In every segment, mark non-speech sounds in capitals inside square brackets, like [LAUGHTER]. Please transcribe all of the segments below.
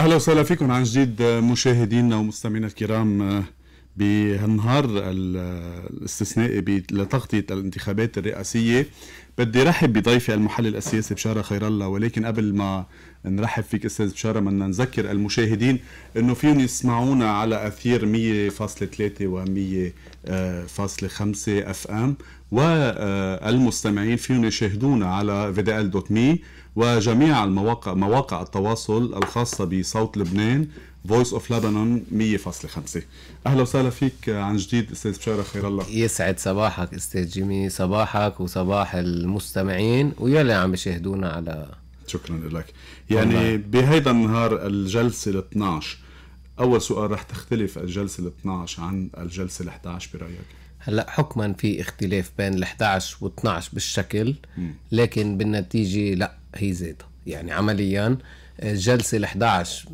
أهلا وسهلا فيكم عن جديد مشاهدينا ومستمعينا الكرام بهالنهار الاستثنائي لتغطية الانتخابات الرئاسية. بدي رحب بضيفي المحلل السياسي بشارة خير الله ولكن قبل ما نرحب فيك أستاذ بشارة بدنا نذكر المشاهدين إنه فيهم يسمعونا على أثير 100.3 و 100.5 أف إم والمستمعين فيهم يشاهدونا على فيديال دوت مي وجميع المواقع مواقع التواصل الخاصة بصوت لبنان Voice of Lebanon 100.5 أهلا وسهلا فيك عن جديد أستاذ بشاره خير الله. يسعد صباحك أستاذ جيمي صباحك وصباح المستمعين ويلي عم بيشاهدونا على شكرا لك. يعني بهيدا النهار الجلسة ال 12 أول سؤال رح تختلف الجلسة ال 12 عن الجلسة ال 11 برأيك؟ هلأ حكما في اختلاف بين ال 11 و 12 بالشكل لكن بالنتيجة لأ. هي زيادة يعني عمليا الجلسة ال 11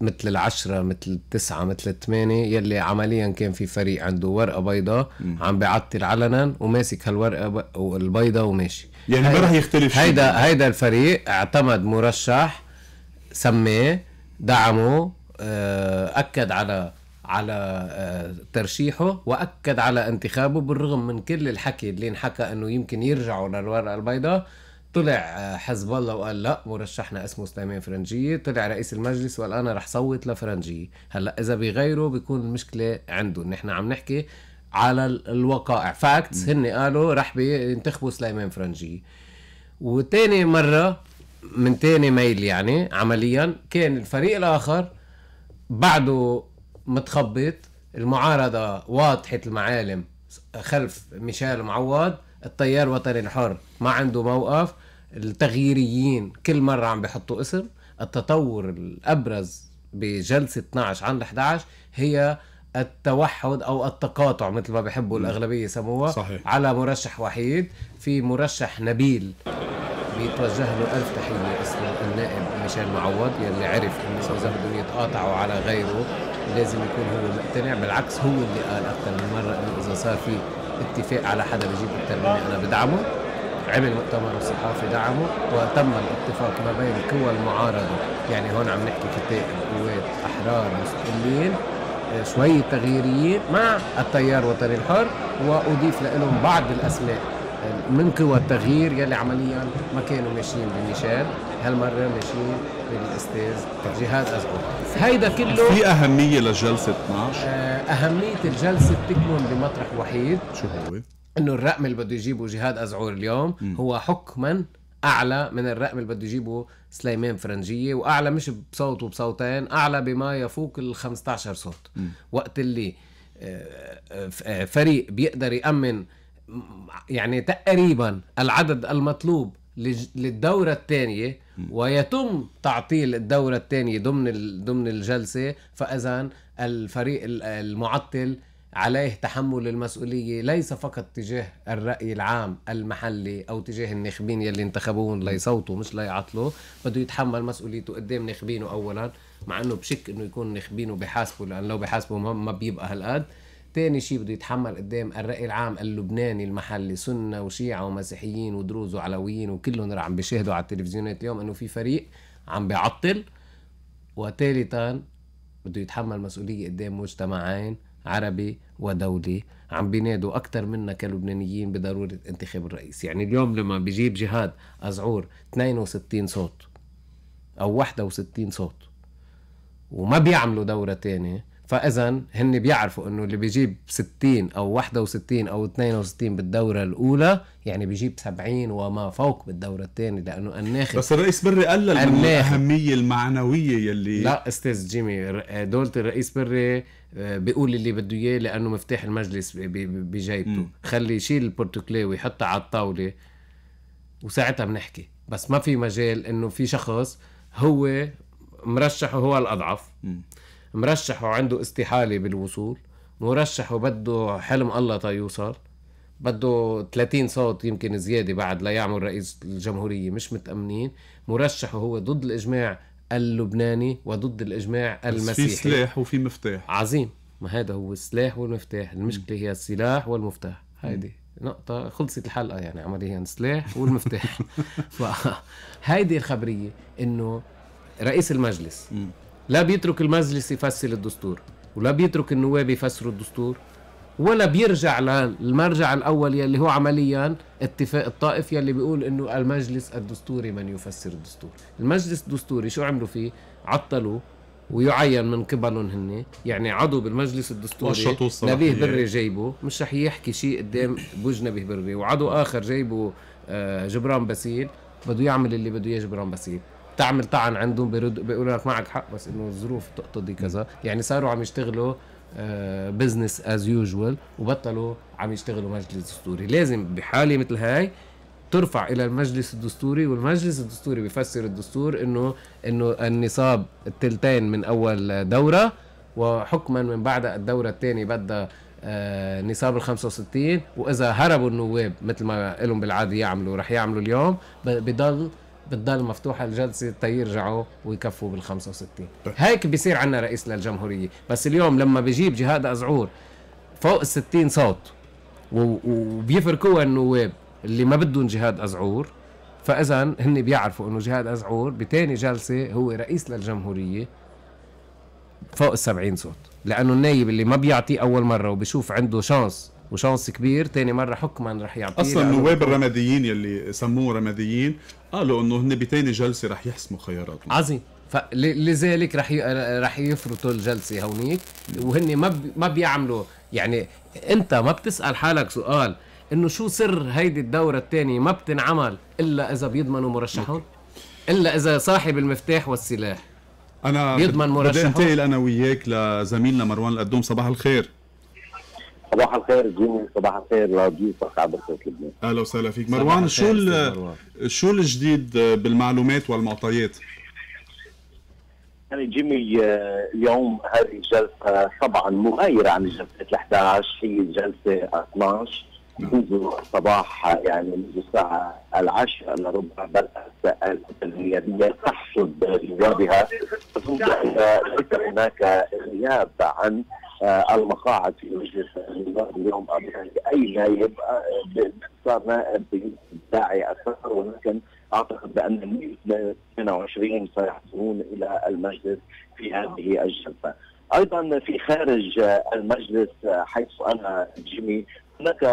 مثل العشرة مثل التسعة مثل الثمانية يلي عمليا كان في فريق عنده ورقة بيضاء عم بيعطل علنا وماسك هالورقة البيضاء وماشي. يعني ما رح يختلف هيدا هيدا الفريق اعتمد مرشح سماه دعمه آه، أكد على على آه، ترشيحه وأكد على انتخابه بالرغم من كل الحكي اللي انحكى إنه يمكن يرجعوا للورقة البيضاء. طلع آه، حزب الله وقال لا مرشحنا اسمه سليمان فرنجية طلع رئيس المجلس وقال أنا رح صوت لفرنجية هلأ إذا بغيره بيكون المشكلة عنده. نحن عم نحكي على الوقائع. فاكتس هن قالوا رح ينتخبوا سليمان فرنجية وتاني مرة من تاني ميل يعني عمليا كان الفريق الآخر بعده متخبط. المعارضة واضحة المعالم خلف ميشيل معوض التيار الوطني الحر ما عنده موقف. التغييريين كل مرة عم بيحطوا اسم التطور الأبرز بجلسة 12 عن 11 هي التوحد أو التقاطع مثل ما بيحبوا الأغلبية يسموها صحيح. على مرشح وحيد في مرشح نبيل. بيتوجه له ألف تحية اسمه النائب ميشيل معوض يلي عرف إنه إذا بدهم يتقاطعوا على غيره لازم يكون هو مقتنع بالعكس هو اللي قال أكثر من مرة إنه إذا صار في اتفاق على حدا بيجيب أكثر مني أنا بدعمه. عمل مؤتمر صحافي دعمه وتم الاتفاق ما بين قوى المعارضة. يعني هون عم نحكي كتائب قوات أحرار مستقلين شوية تغييريين مع التيار الوطني الحر. وأضيف لهم بعض الأسماء من قوى التغيير يلي عمليا ما كانوا ماشيين بميشيل هالمرة ماشيين بالأستاذ جهاد أزعور هيدا كله في أهمية لجلسة 12 آه، أهمية الجلسة بتكمن بمطرح وحيد. شو هو؟ إنه الرقم اللي بده يجيبه جهاد أزعور اليوم م. هو حكما أعلى من الرقم اللي بده يجيبه سليمان فرنجية وأعلى مش بصوت وبصوتين أعلى بما يفوق ال 15 صوت م. وقت اللي آه، آه، فريق بيقدر يأمن يعني تقريبا العدد المطلوب للدورة الثانية ويتم تعطيل الدورة الثانية ضمن ضمن الجلسة فإذا الفريق المعطل عليه تحمل المسؤولية ليس فقط تجاه الرأي العام المحلي أو تجاه الناخبين يلي انتخبوهم ليصوتوا مش ليعطلوا بده يتحمل مسؤوليته قدام ناخبينه أولا مع أنه بشك أنه يكون ناخبينه بحاسبه لأن لو بحاسبه ما بيبقى هالقد. تاني شيء بده يتحمل قدام الرأي العام اللبناني المحلي سنة وشيعة ومسيحيين ودروز وعلويين وكلهم عم بيشاهدوا على التلفزيونات اليوم إنه في فريق عم بيعطل. وثالثا بده يتحمل مسؤولية قدام مجتمعين عربي ودولي. عم بينادوا أكثر منا كلبنانيين بضرورة انتخاب الرئيس. يعني اليوم لما بيجيب جهاد أزعور 62 صوت أو 61 صوت وما بيعملوا دورة تانية فاذا هن بيعرفوا إنه اللي بيجيب 60 أو 61 أو 62 بالدورة الأولى يعني بيجيب 70 وما فوق بالدورة الثانية لأنه الناخب. بس الرئيس بري قلل من الأهمية المعنوية يلي لا أستاذ جيمي دولة الرئيس بري آه، بيقول اللي بده إياه لأنه مفتاح المجلس بجيبته خلي يشيل ال porte-clés ويحطها على الطاولة وساعتها بنحكي. بس ما في مجال إنه في شخص هو مرشح وهو الأضعف. م. مرشح وعنده استحالة بالوصول مرشح وبده حلم الله تيوصل بده 30 صوت يمكن زيادة بعد ليعمل رئيس الجمهورية مش متأمنين. مرشح وهو ضد الإجماع اللبناني وضد الإجماع المسيحي في سلاح وفي مفتاح. عظيم. ما هذا هو السلاح والمفتاح. المشكلة هي السلاح والمفتاح. هيدي نقطة خلصت الحلقة يعني عمليا سلاح والمفتاح. [LAUGHS] فهيدي الخبرية إنه رئيس المجلس لا بيترك المجلس يفصل الدستور ولا بيترك النواب يفسروا الدستور ولا بيرجع للمرجع الأول يلي هو عمليا اتفاق الطائف يلي بيقول إنه المجلس الدستوري من يفسر الدستور. المجلس الدستوري شو عملوا فيه؟ عطلوا ويعين من قبلهم هن يعني عضو بالمجلس الدستوري نبيه بري جايبه مش رح يحكي شيء قدام بوج نبيه بري وعضو آخر جايبه آه، جبران باسيل بده يعمل اللي بده إياه جبران باسيل. تعمل طعن عندهم بيرد بيقولوا لك معك حق بس إنه الظروف تقتضي كذا. يعني صاروا عم يشتغلوا business as usual وبطلوا عم يشتغلوا مجلس دستوري. لازم بحالة مثل هاي ترفع إلى المجلس الدستوري والمجلس الدستوري بيفسر الدستور إنه إنه النصاب التلتين من أول دورة وحكما من بعد الدورة الثانية بدها آه نصاب ال 65 وإذا هربوا النواب مثل ما لهم بالعادة يعملوا رح يعملوا اليوم بضل بتضل مفتوحه الجلسة تيرجعوا ويكفوا بال 65 هيك بيصير عندنا رئيس للجمهورية. بس اليوم لما بيجيب جهاد أزعور فوق ال 60 صوت وبيفركوها النواب اللي ما بدهم جهاد أزعور فاذا هن بيعرفوا إنه جهاد أزعور بتاني جلسة هو رئيس للجمهورية فوق ال 70 صوت. لأنه النايب اللي ما بيعطي أول مرة وبشوف عنده شانس وشانس كبير تاني مرة حكما رح يعطيه أصلا النواب الرماديين يلي سموه رماديين قالوا إنه هن بتاني جلسة رح يحسموا خياراتهم. عظيم. فلذلك رح رح يفرطوا الجلسة هونيك وهن ما ما بيعملوا. يعني أنت ما بتسأل حالك سؤال إنه شو سر هيدي الدورة الثانية ما بتنعمل إلا إذا بيضمنوا مرشحون إلا إذا صاحب المفتاح والسلاح أنا بيضمن مرشحون بدي أنتقل أنا وياك لزميلنا مروان القدوم صباح الخير. صباح الخير جيمي صباح الخير لضيوفك عبر صوت لبنان. أهلا وسهلا فيك. مروان شو شو الجديد بالمعلومات والمعطيات؟ يعني جيمي آه، اليوم هذه الجلسه طبعا مغايرة عن الجلسات ال 11 هي الجلسه 12 منذ الصباح يعني منذ الساعة العاشرة إلا ربع بدأت الغيابية تحصد بجوابها. ليس هناك غياب عن آه، المقاعد في اليوم أي نائب آه، صار نائب داعي أكثر ولكن أعتقد بأن 22 سيحصلون إلى المجلس في هذه الجلسة. أيضا في خارج المجلس حيث أنا جيمي هناك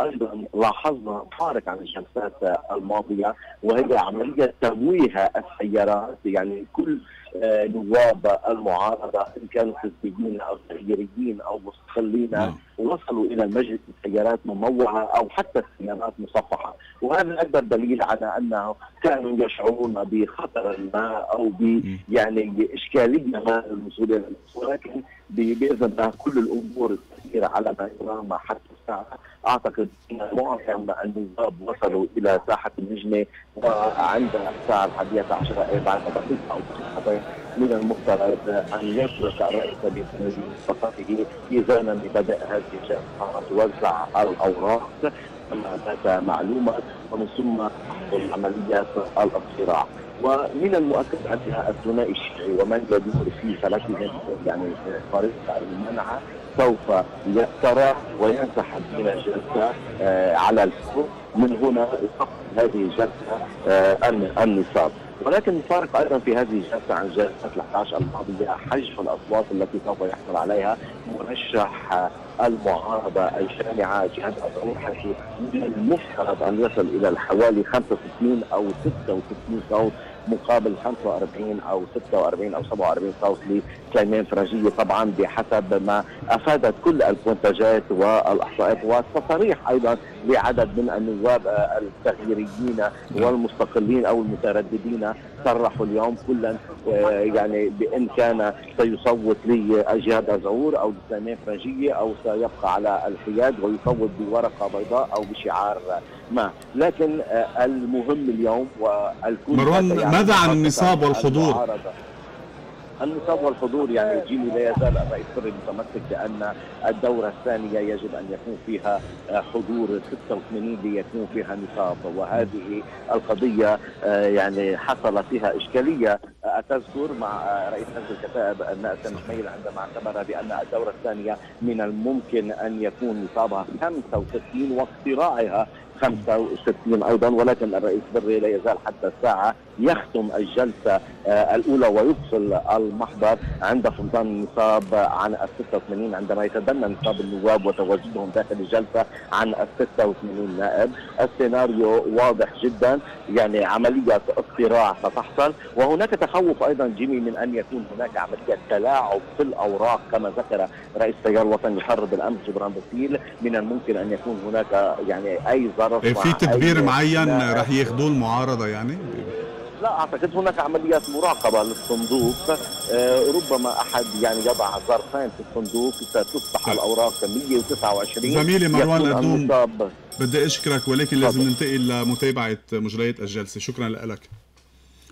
أيضا لاحظنا فارق عن الجلسات الماضية وهي عملية تمويه السيارات يعني كل نواب المعارضة إن كانوا حزبيين أو تغييريين أو مستقلين نعم. وصلوا إلى المجلس بسيارات مموعة أو حتى سيارات مصفحة. وهذا أكبر دليل على أنه كانوا يشعرون بخطر ما أو ب يعني إشكالية ما للوصول إلى ولكن بإذن الله كل الأمور على ما يرام حتى الساعة أعتقد إن معظم النواب وصلوا إلى ساحة اللجنه وعند الساعة الحادية عشرة بعد دقيقه أو دقيقتين من المفترض أن يترك الرئيس بصفته إذانا ببدء هذه الجلسه توزع الأوراق كما ذات معلومة ومن ثم عمليات الاقتراع. ومن المؤكد أن الثنائي الشيعي ومن يدور في فلكهم يعني طريق المنع سوف يقترع وينسحب من الجلسة آه، على الفور من هنا هذه الجلسة آه، النصاب. ولكن الفارق أيضا في هذه الجلسة عن جلسة ال 11 الماضية حجم الأصوات التي سوف يحصل عليها مرشح المعارضة الجامعة جهاد الظهور حيث من المفترض أن يصل إلى حوالي 65 أو 66 صوت مقابل 45 أو 46 أو 47 صوت لسليمان فرنجيه طبعا بحسب ما أفادت كل المنتجات والأحصائيات والتصاريح أيضا لعدد من النواب التغييريين والمستقلين أو المترددين صرحوا اليوم كلا آه، يعني بان كان سيصوت لجهاد ازعور أو لسليمان فرنجية أو سيبقى على الحياد ويصوت بورقة بيضاء أو بشعار ما لكن آه، المهم اليوم والكل مروان يعني ماذا عن النصاب والحضور؟ النصاب والحضور يعني جيمي لا يزال الرئيس السري متمسك بأن الدورة الثانية يجب أن يكون فيها حضور 86 ليكون فيها نصاب وهذه القضية آه، يعني حصل فيها إشكالية. أتذكر مع رئيس مجلس الكتائب النائب شميل عندما اعتبر بأن الدورة الثانية من الممكن أن يكون نصابها 65 واقتراعها 65 أيضا ولكن الرئيس بري لا يزال حتى الساعة يختم الجلسة آه، الأولى ويفصل المحضر عند فقدان النصاب عن ال 86 عندما يتبنى نصاب النواب وتواجدهم داخل الجلسة عن ال 86 نائب. السيناريو واضح جدا يعني عمليه اقتراع ستحصل. وهناك تخوف أيضا جيمي من أن يكون هناك عملية تلاعب في الأوراق كما ذكر رئيس تيار الوطني الحر بالأمس جبران باسيل من الممكن أن يكون هناك يعني اي ظرف إيه، في تدبير معين رح ياخذوه المعارضة يعني؟ لا أعتقد هناك عمليات مراقبة للصندوق. آه ربما أحد يعني يضع ظرفين في الصندوق. ستصبح الأوراق 129 زميلي مروان قدوم بدي أشكرك ولكن لازم ننتقل لمتابعة مجريات الجلسة. شكرا لك.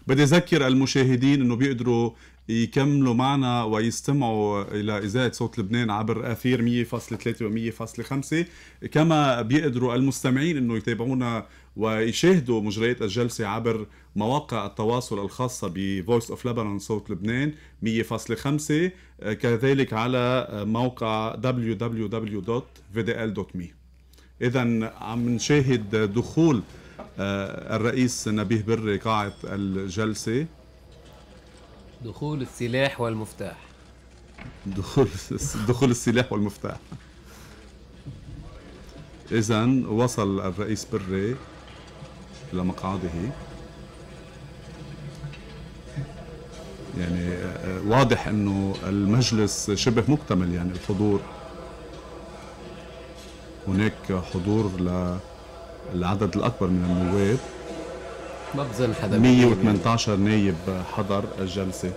بدي أذكر المشاهدين إنه بيقدروا يكملوا معنا ويستمعوا إلى إذاعة صوت لبنان عبر أثير 100.3 و 100.5 كما بيقدروا المستمعين إنه يتابعونا ويشاهدوا مجريات الجلسة عبر مواقع التواصل الخاصة بفويس اوف لبنان صوت لبنان 100.5 كذلك على موقع www.vdl.me اذا عم نشاهد دخول آه، الرئيس نبيه بري قاعة الجلسة. دخول السلاح والمفتاح. دخول دخول السلاح والمفتاح. اذا وصل الرئيس بري إلى مقعده. يعني آه، واضح إنه المجلس شبه مكتمل يعني الحضور. هناك حضور للعدد الأكبر من النواب ما بظن حدا 118 نايب حضر الجلسة.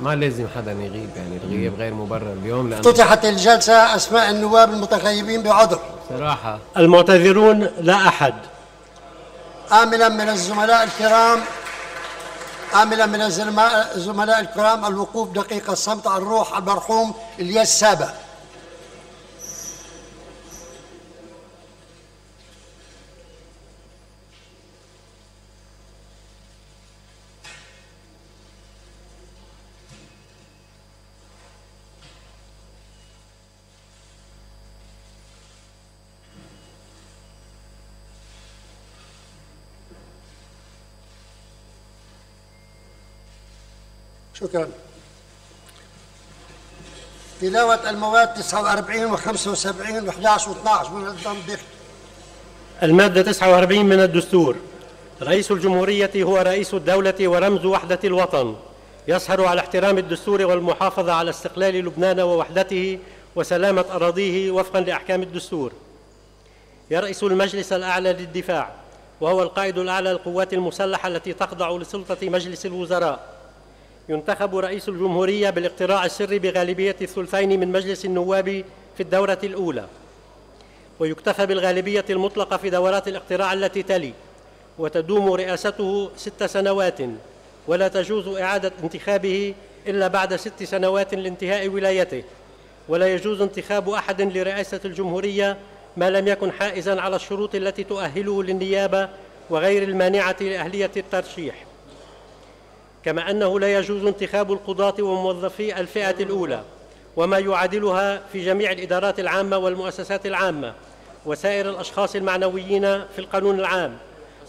ما لازم حدا يغيب يعني الغياب غير مبرر اليوم لأن افتتحت الجلسة أسماء النواب المتغيبين بعذر. صراحة. المعتذرون لا أحد. آملا من الزملاء الكرام آملا من الزملاء الكرام الوقوف دقيقة صمت عن روح المرحوم الياس سابا شكرا. تلاوة المواد 49 و 75 و 11 و 12 من التنظيم المادة 49 من الدستور. رئيس الجمهورية هو رئيس الدولة ورمز وحدة الوطن. يسهر على احترام الدستور والمحافظة على استقلال لبنان ووحدته وسلامة أراضيه وفقا لأحكام الدستور. يرئيس المجلس الأعلى للدفاع وهو القائد الأعلى للقوات المسلحة التي تخضع لسلطة مجلس الوزراء. ينتخب رئيس الجمهورية بالاقتراع السري بغالبية الثلثين من مجلس النواب في الدورة الأولى. ويكتفى بالغالبية المطلقة في دورات الاقتراع التي تلي وتدوم رئاسته ست سنوات ولا تجوز إعادة انتخابه إلا بعد ست سنوات لانتهاء ولايته. ولا يجوز انتخاب أحد لرئاسة الجمهورية ما لم يكن حائزا على الشروط التي تؤهله للنيابة وغير المانعة لأهلية الترشيح. كما أنه لا يجوز انتخاب القضاة وموظفي الفئة الأولى وما يعادلها في جميع الإدارات العامة والمؤسسات العامة وسائر الأشخاص المعنويين في القانون العام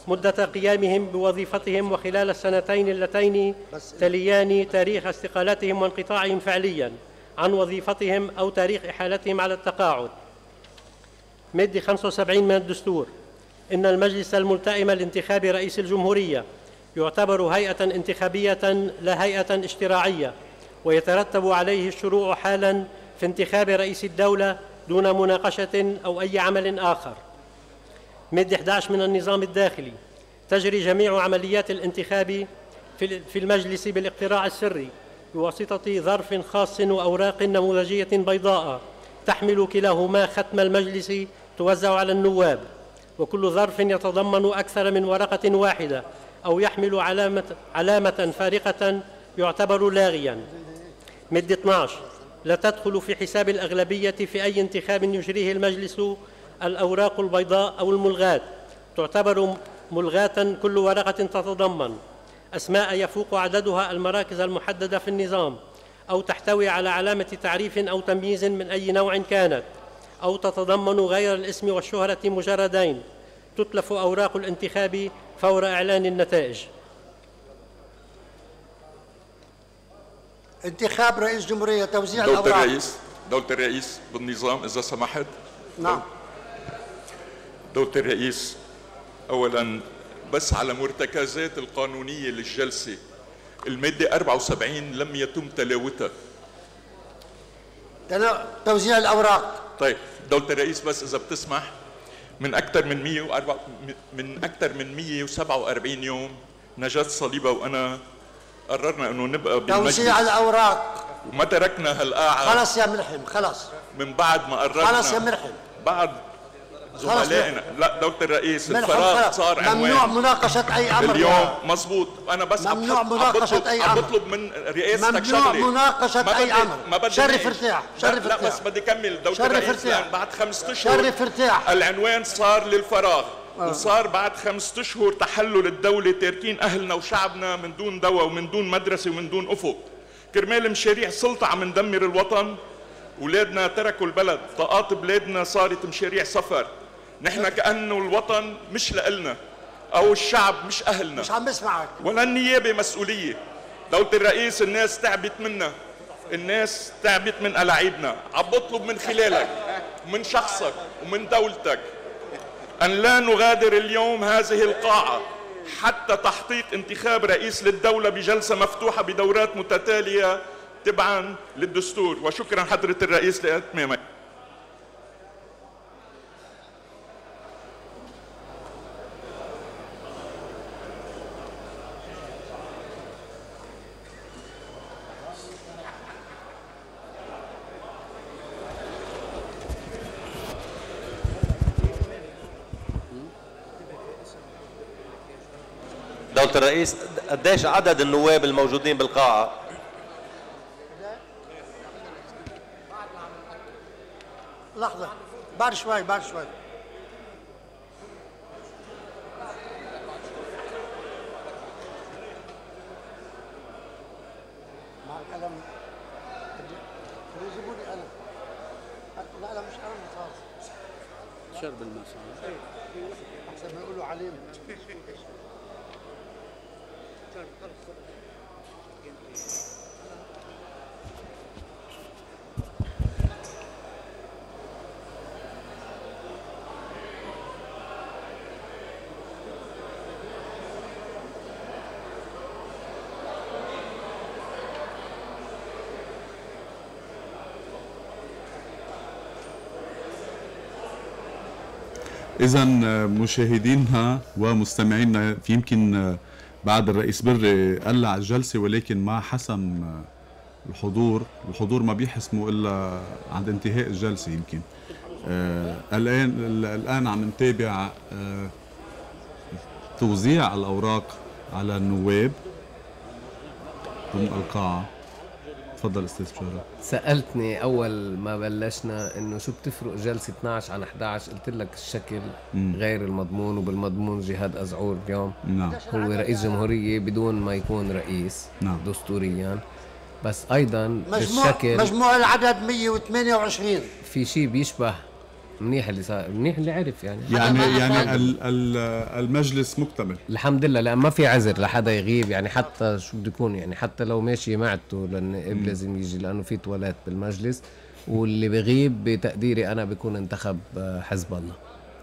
مدة قيامهم بوظيفتهم وخلال السنتين اللتين تليان تاريخ استقالتهم وانقطاعهم فعليا عن وظيفتهم أو تاريخ إحالتهم على التقاعد. مد 75 من الدستور. إن المجلس الملتئم لانتخاب رئيس الجمهورية يعتبر هيئة انتخابية لا هيئة اشتراعية ويترتب عليه الشروع حالا في انتخاب رئيس الدولة دون مناقشة أو أي عمل آخر. مد 11 من النظام الداخلي تجري جميع عمليات الانتخاب في المجلس بالاقتراع السري بواسطة ظرف خاص وأوراق نموذجية بيضاء تحمل كلاهما ختم المجلس توزع على النواب وكل ظرف يتضمن أكثر من ورقة واحدة أو يحمل علامة, علامة فارقة يعتبر لاغيا. مد 12 لا تدخل في حساب الأغلبية في أي انتخاب يجريه المجلس الأوراق البيضاء أو الملغاة. تعتبر ملغاة كل ورقة تتضمن. أسماء يفوق عددها المراكز المحددة في النظام. أو تحتوي على علامة تعريف أو تمييز من أي نوع كانت. أو تتضمن غير الاسم والشهرة مجردين. تتلف أوراق الانتخاب فور إعلان النتائج. انتخاب رئيس جمهورية توزيع دولة الأوراق. الرئيس دولة الرئيس بالنظام إذا سمحت. نعم. دولة الرئيس أولا بس على مرتكزات القانونية للجلسة. المادة 74 لم يتم تلاوتها. توزيع الأوراق. طيب دولة الرئيس بس إذا بتسمح. من أكثر من 104 من أكثر من 147 يوم نجاة صليبة وأنا قررنا إنه نبقى بالمجلس. توزيع الأوراق. وما تركنا هالقاعة. خلص يا ملحم خلص من بعد ما قررنا. خلص يا ملحم. بعد زملائنا لا دولة الرئيس الفراغ صار ممنوع عنوان مناقشة أي أمر اليوم يا- مزبوط أنا بس ممنوع مناقشة أي أمر. بطلب من رئاستك ممنوع شغله مناقشة أي أمر. ما بدي شرف. ارتاح، لا- شرف لا ارتاح. بس بدي كمل دولة الرئيس. لأن بعد خمسة أشهر شرف ارتاح. العنوان صار للفراغ آه. وصار بعد خمسة أشهر تحلل الدولة تاركين أهلنا وشعبنا من دون دواء ومن دون مدرسة ومن دون أفق كرمال مشاريع سلطة عم ندمر الوطن اولادنا تركوا البلد طاقات بلادنا صارت مشاريع سفر نحن كأنه الوطن مش لإلنا أو الشعب مش أهلنا. مش عم بسمعك. ولا النيابة مسؤولية. دولة الرئيس الناس تعبت منا. الناس تعبت من ألاعيبنا. عم بطلب من خلالك ومن شخصك ومن دولتك أن لا نغادر اليوم هذه القاعة. حتى تحقيق انتخاب رئيس للدولة بجلسة مفتوحة بدورات متتالية تبعا للدستور. وشكرا حضرة الرئيس لإتمامك. دولة الرئيس قديش عدد النواب الموجودين بالقاعة؟ لحظة بعد شوي بعد شوي. مع القلم يجيبوا لي قلم لا لا مش قلم رصاص شرب المساء أحسن ما يقولوا عليم اذا مشاهدينا ومستمعينا يمكن آه، بعد الرئيس بري قلع الجلسة ولكن ما حسم الحضور الحضور ما بيحسموا إلا عند انتهاء الجلسة يمكن. آه الآن ال- الآن عم نتابع آه توزيع الأوراق على النواب. ضمن القاعة. تفضل أستاذ بشاره سألتني أول ما بلشنا إنه شو بتفرق جلسة 12 عن 11 قلت لك الشكل مم. غير المضمون وبالمضمون جهاد أزعور اليوم. نعم. هو رئيس جمهورية بدون ما يكون رئيس نعم. دستوريا. بس أيضا مجموع الشكل مجموع العدد 128 في شيء بيشبه منيح اللي صار منيح اللي عرف يعني. يعني يعني ال- ال- المجلس مكتمل. الحمد لله لأن ما في عذر لحدا يغيب يعني حتى شو بده يكون يعني حتى لو ماشي معته لأن لازم يجي لأنه في تواليت بالمجلس واللي بغيب بتقديري أنا بيكون انتخب آه، حزب الله.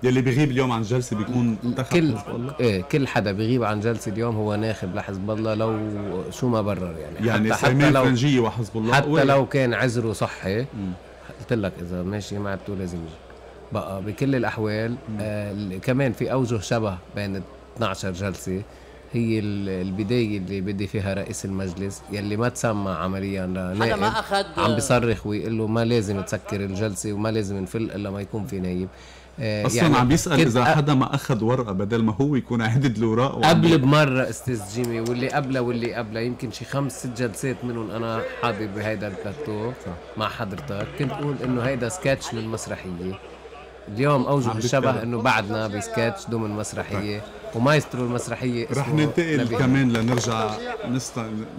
يلي بيغيب اليوم عن جلسة بيكون انتخب كل حزب الله؟ إيه كل حدا بغيب عن جلسة اليوم هو ناخب لحزب الله لو شو ما برر يعني. يعني حتى, حتى لو فرنجية وحزب الله حتى؟ لو كان عذره صحي قلت لك إذا ماشي معته لازم يجي. بقى بكل الأحوال آه كمان في أوجه شبه بين 12 جلسة. هي ال- البداية اللي بدي فيها رئيس المجلس يلي ما تسمع عمليا لنائب ما أخد- عم بيصرخ ويقول له ما لازم تسكر الجلسة وما لازم نفل إلا ما يكون في نايب. آه أصلا عم بيسال إذا حدا ما أخذ ورقة بدل ما هو يكون عدد الاوراق قبل بمرة أستاذ جيمي واللي قبله واللي قبله يمكن شي خمس ست جلسات منهم أنا حاضر بهيدا البلاتو مع حضرتك. كنت أقول إنه هيدا سكتش للمسرحية. اليوم أوجه الشبه. إنه بعدنا بسكتش ضمن مسرحيه ومايسترو المسرحية رح اسمه ننتقل نبيل. كمان لنرجع نست...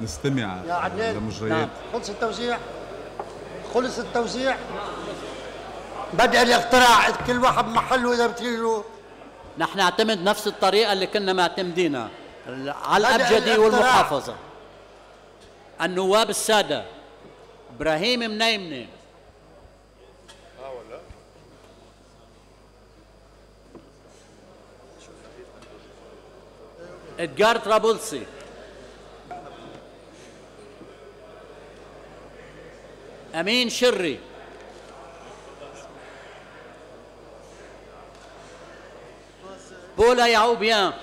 نستمع يا عدنان لمجريات خلص التوزيع. خلص التوزيع. بدء الاقتراع. كل واحد بمحله اذا بتريدوا نحن نعتمد نفس الطريقة اللي كنا معتمدينها. على بدأ الأبجدي الاقتراع. والمحافظة. النواب السادة. إبراهيم منيمنة إدجار طرابلسي أمين شري بولا يعوبيان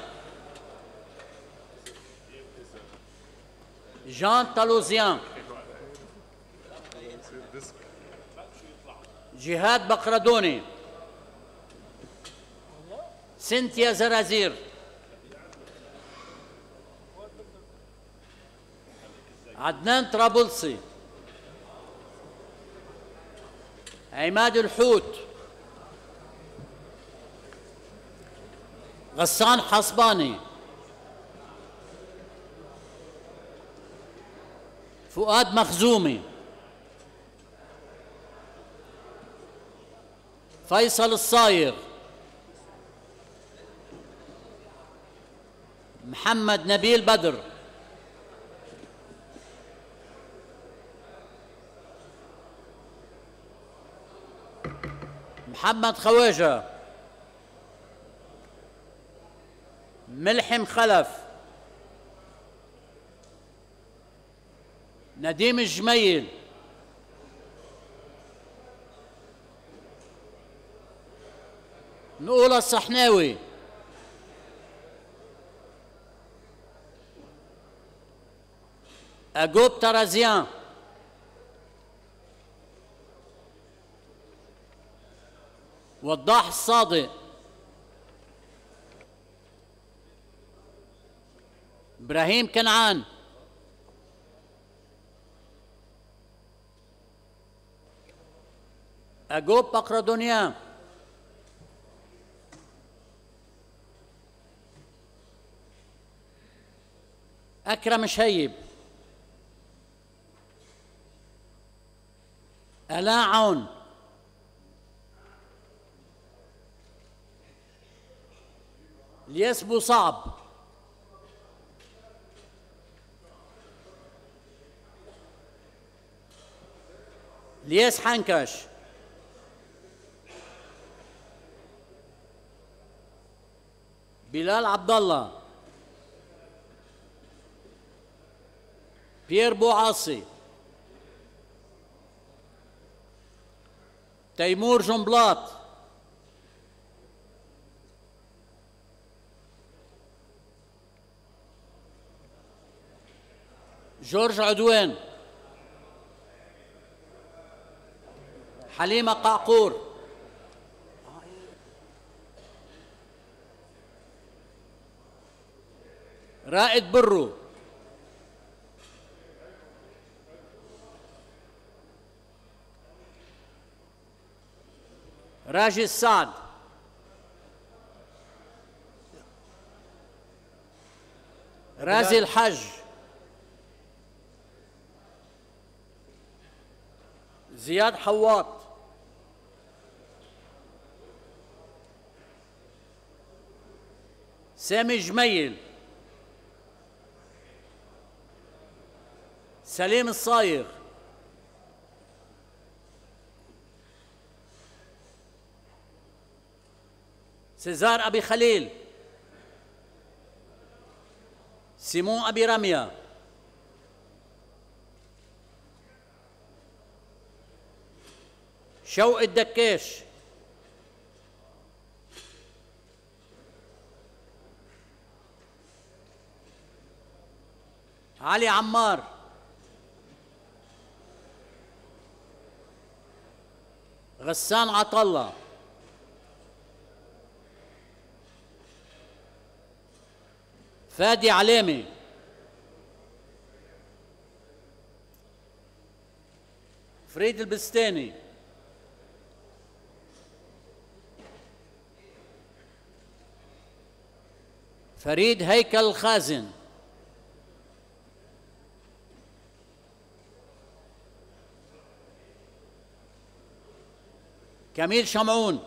جان تالوزيان جهاد بقردوني سنتيا زرازير عدنان طرابلسي. عماد الحوت. غسان حصباني. فؤاد مخزومي. فيصل الصايغ. محمد نبيل بدر. محمد خواجه. ملحم خلف. نديم الجميل. نقول الصحناوي. أجوب ترازيان وضاح الصادق. إبراهيم كنعان. اجوب بقردونيان أكرم شيب. الا عون الياس بو صعب الياس حنكش. بلال عبد الله بيير بوعاصي. تيمور جنبلاط. جورج عدوان. حليمة قعقور رائد برو. راجي السعد. رازي الحج زياد حواط. سامي جميل. سليم الصايغ. سيزار أبي خليل. سيمون أبي رمية. شوق الدكاش. علي عمار. غسان عطلة. فادي علامي. فريد البستاني. فريد هيكل الخازن كميل شمعون.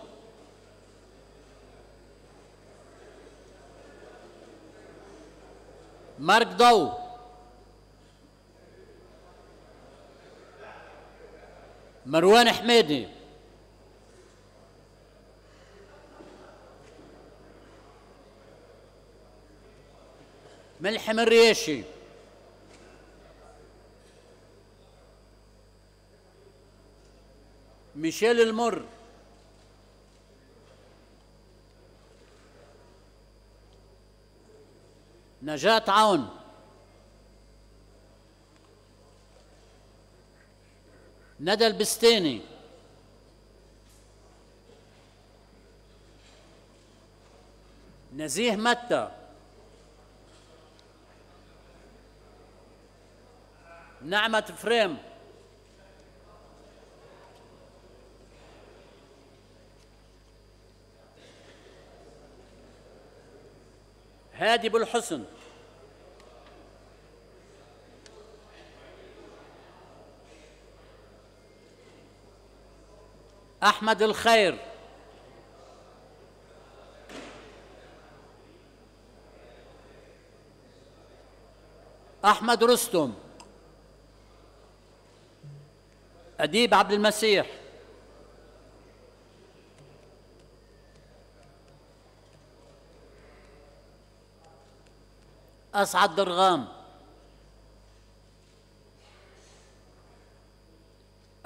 مارك ضو. مروان حميدي ملحم الريشي ميشيل المر. نجاة عون. ندى البستيني. نزيه متى. نعمة فريم. هادي بالحسن أحمد الخير. أحمد رستم. أديب عبد المسيح. أسعد درغام.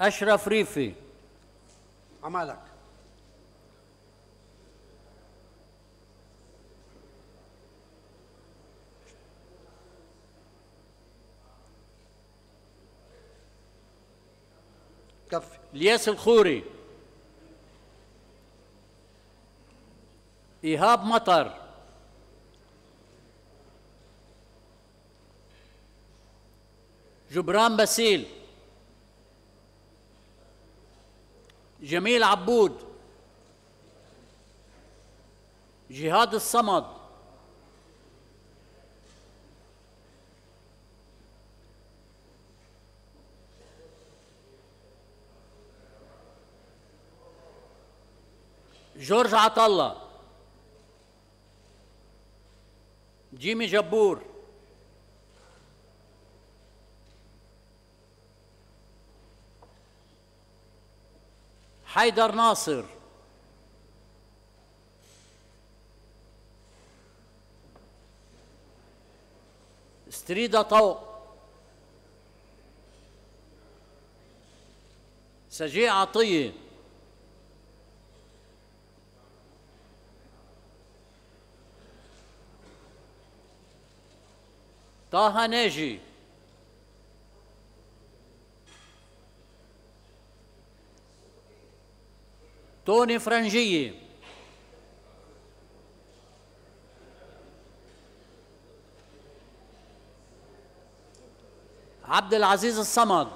أشرف ريفي. عمالك كفي. الياس الخوري. إيهاب مطر. جبران باسيل جميل عبود. جهاد الصمد. جورج عطلة جيمي جبور. حيدر ناصر. ستريدا طوق سجيع عطية. طه ناجي. توني فرنجية عبد العزيز الصمد.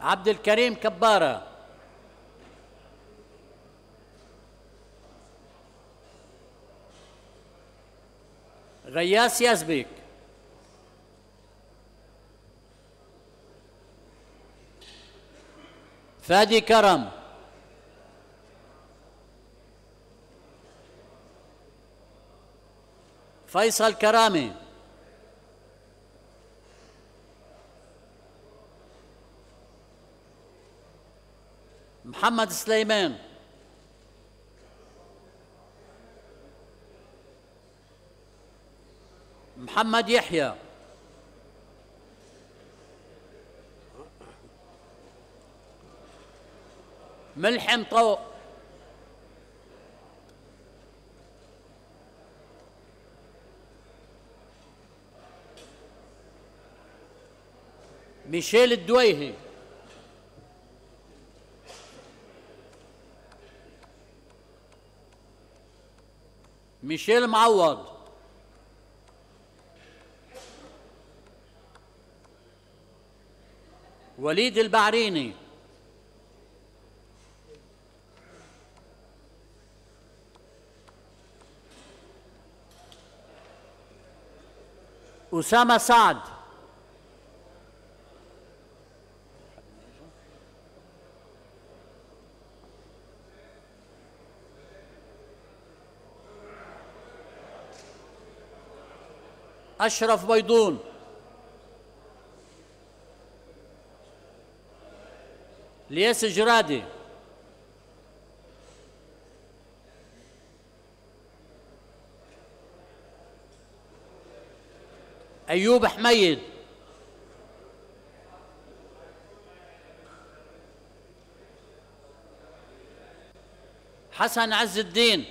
عبد الكريم كبارة. غياس يزبك فادي كرم. فيصل كرامي. محمد سليمان. محمد يحيى. ملحم طوق ميشيل الدويهي. ميشيل معوض. وليد البعريني. أسامة سعد. أشرف بيضون لياس الجرادي أيوب حميد حسن عز الدين.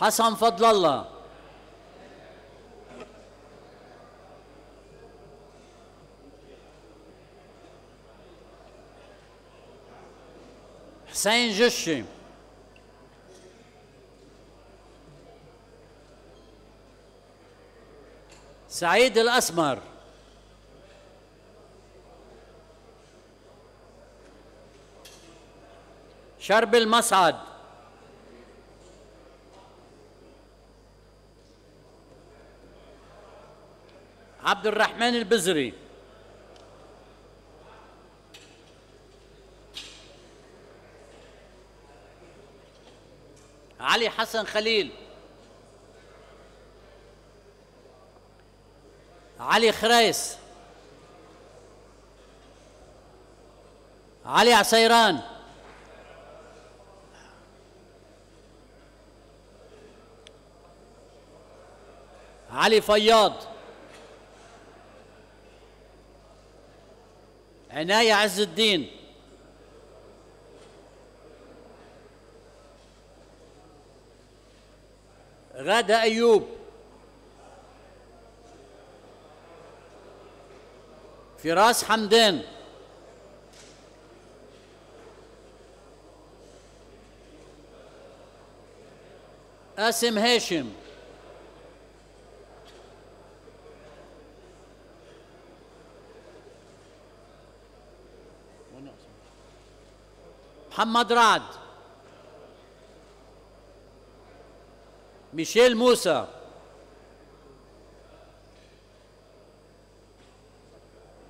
حسن فضل الله. جشي سعيد الأسمر شرب المصعد عبد الرحمن البزري علي حسن خليل. علي خريس. علي عسيران. علي فياض. عناية عز الدين. غادة أيوب. فراس حمدان. قاسم هاشم. محمد رعد. ميشيل موسى.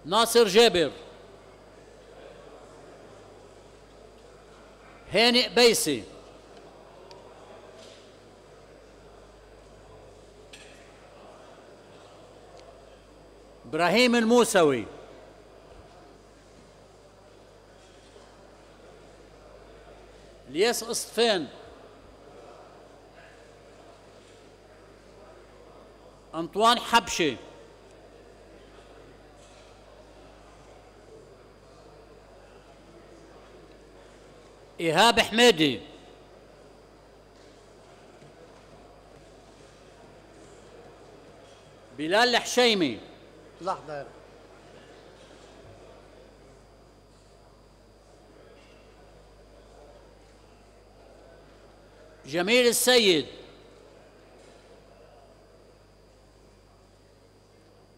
ناصر جابر. هانئ بيسي. إبراهيم الموسوي. الياس أصطفان. أنطوان حبشه إيهاب حميدي. بلال الحشيمي. لحظة جميل السيد.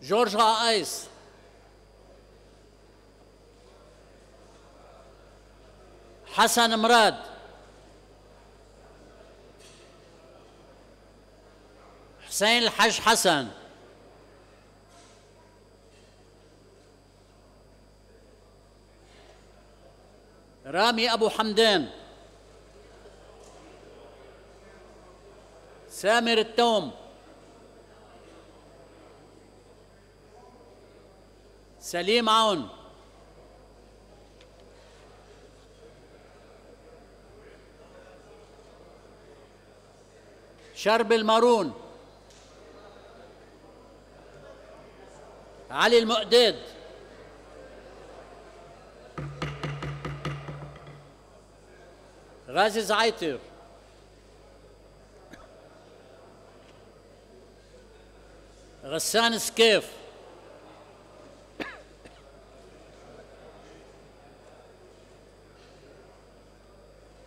جورج عايس حسن مراد حسين الحج حسن رامي ابو حمدان سامر التوم سليم عون. شرب المارون. علي المؤدد. غازي زعيتر غسان سكيف.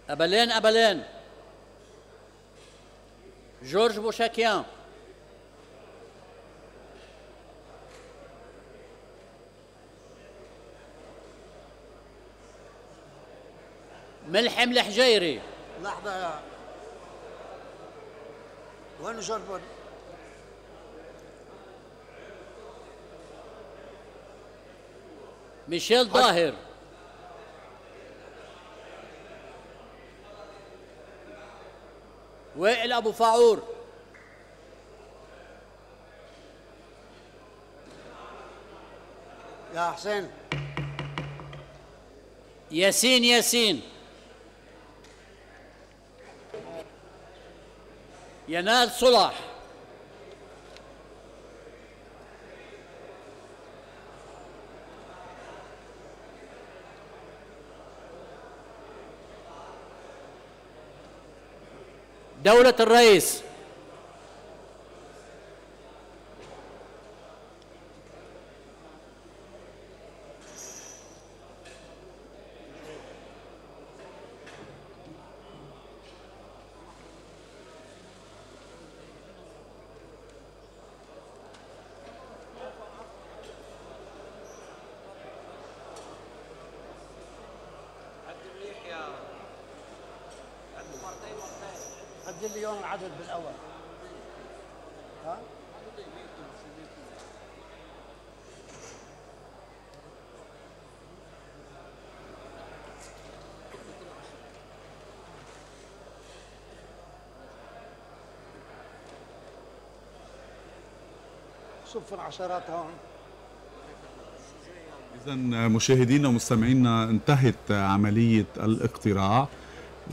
أبلين أبلين. جورج بوشاكيان. ملحم الحجيري. لحظة. يا وين جورج ميشيل ظاهر. وائل أبو فاعور. يا حسين. ياسين ياسين. ينال صلح دولة الرئيس. صف العشرات هون إذا مشاهدينا ومستمعينا انتهت عملية الاقتراع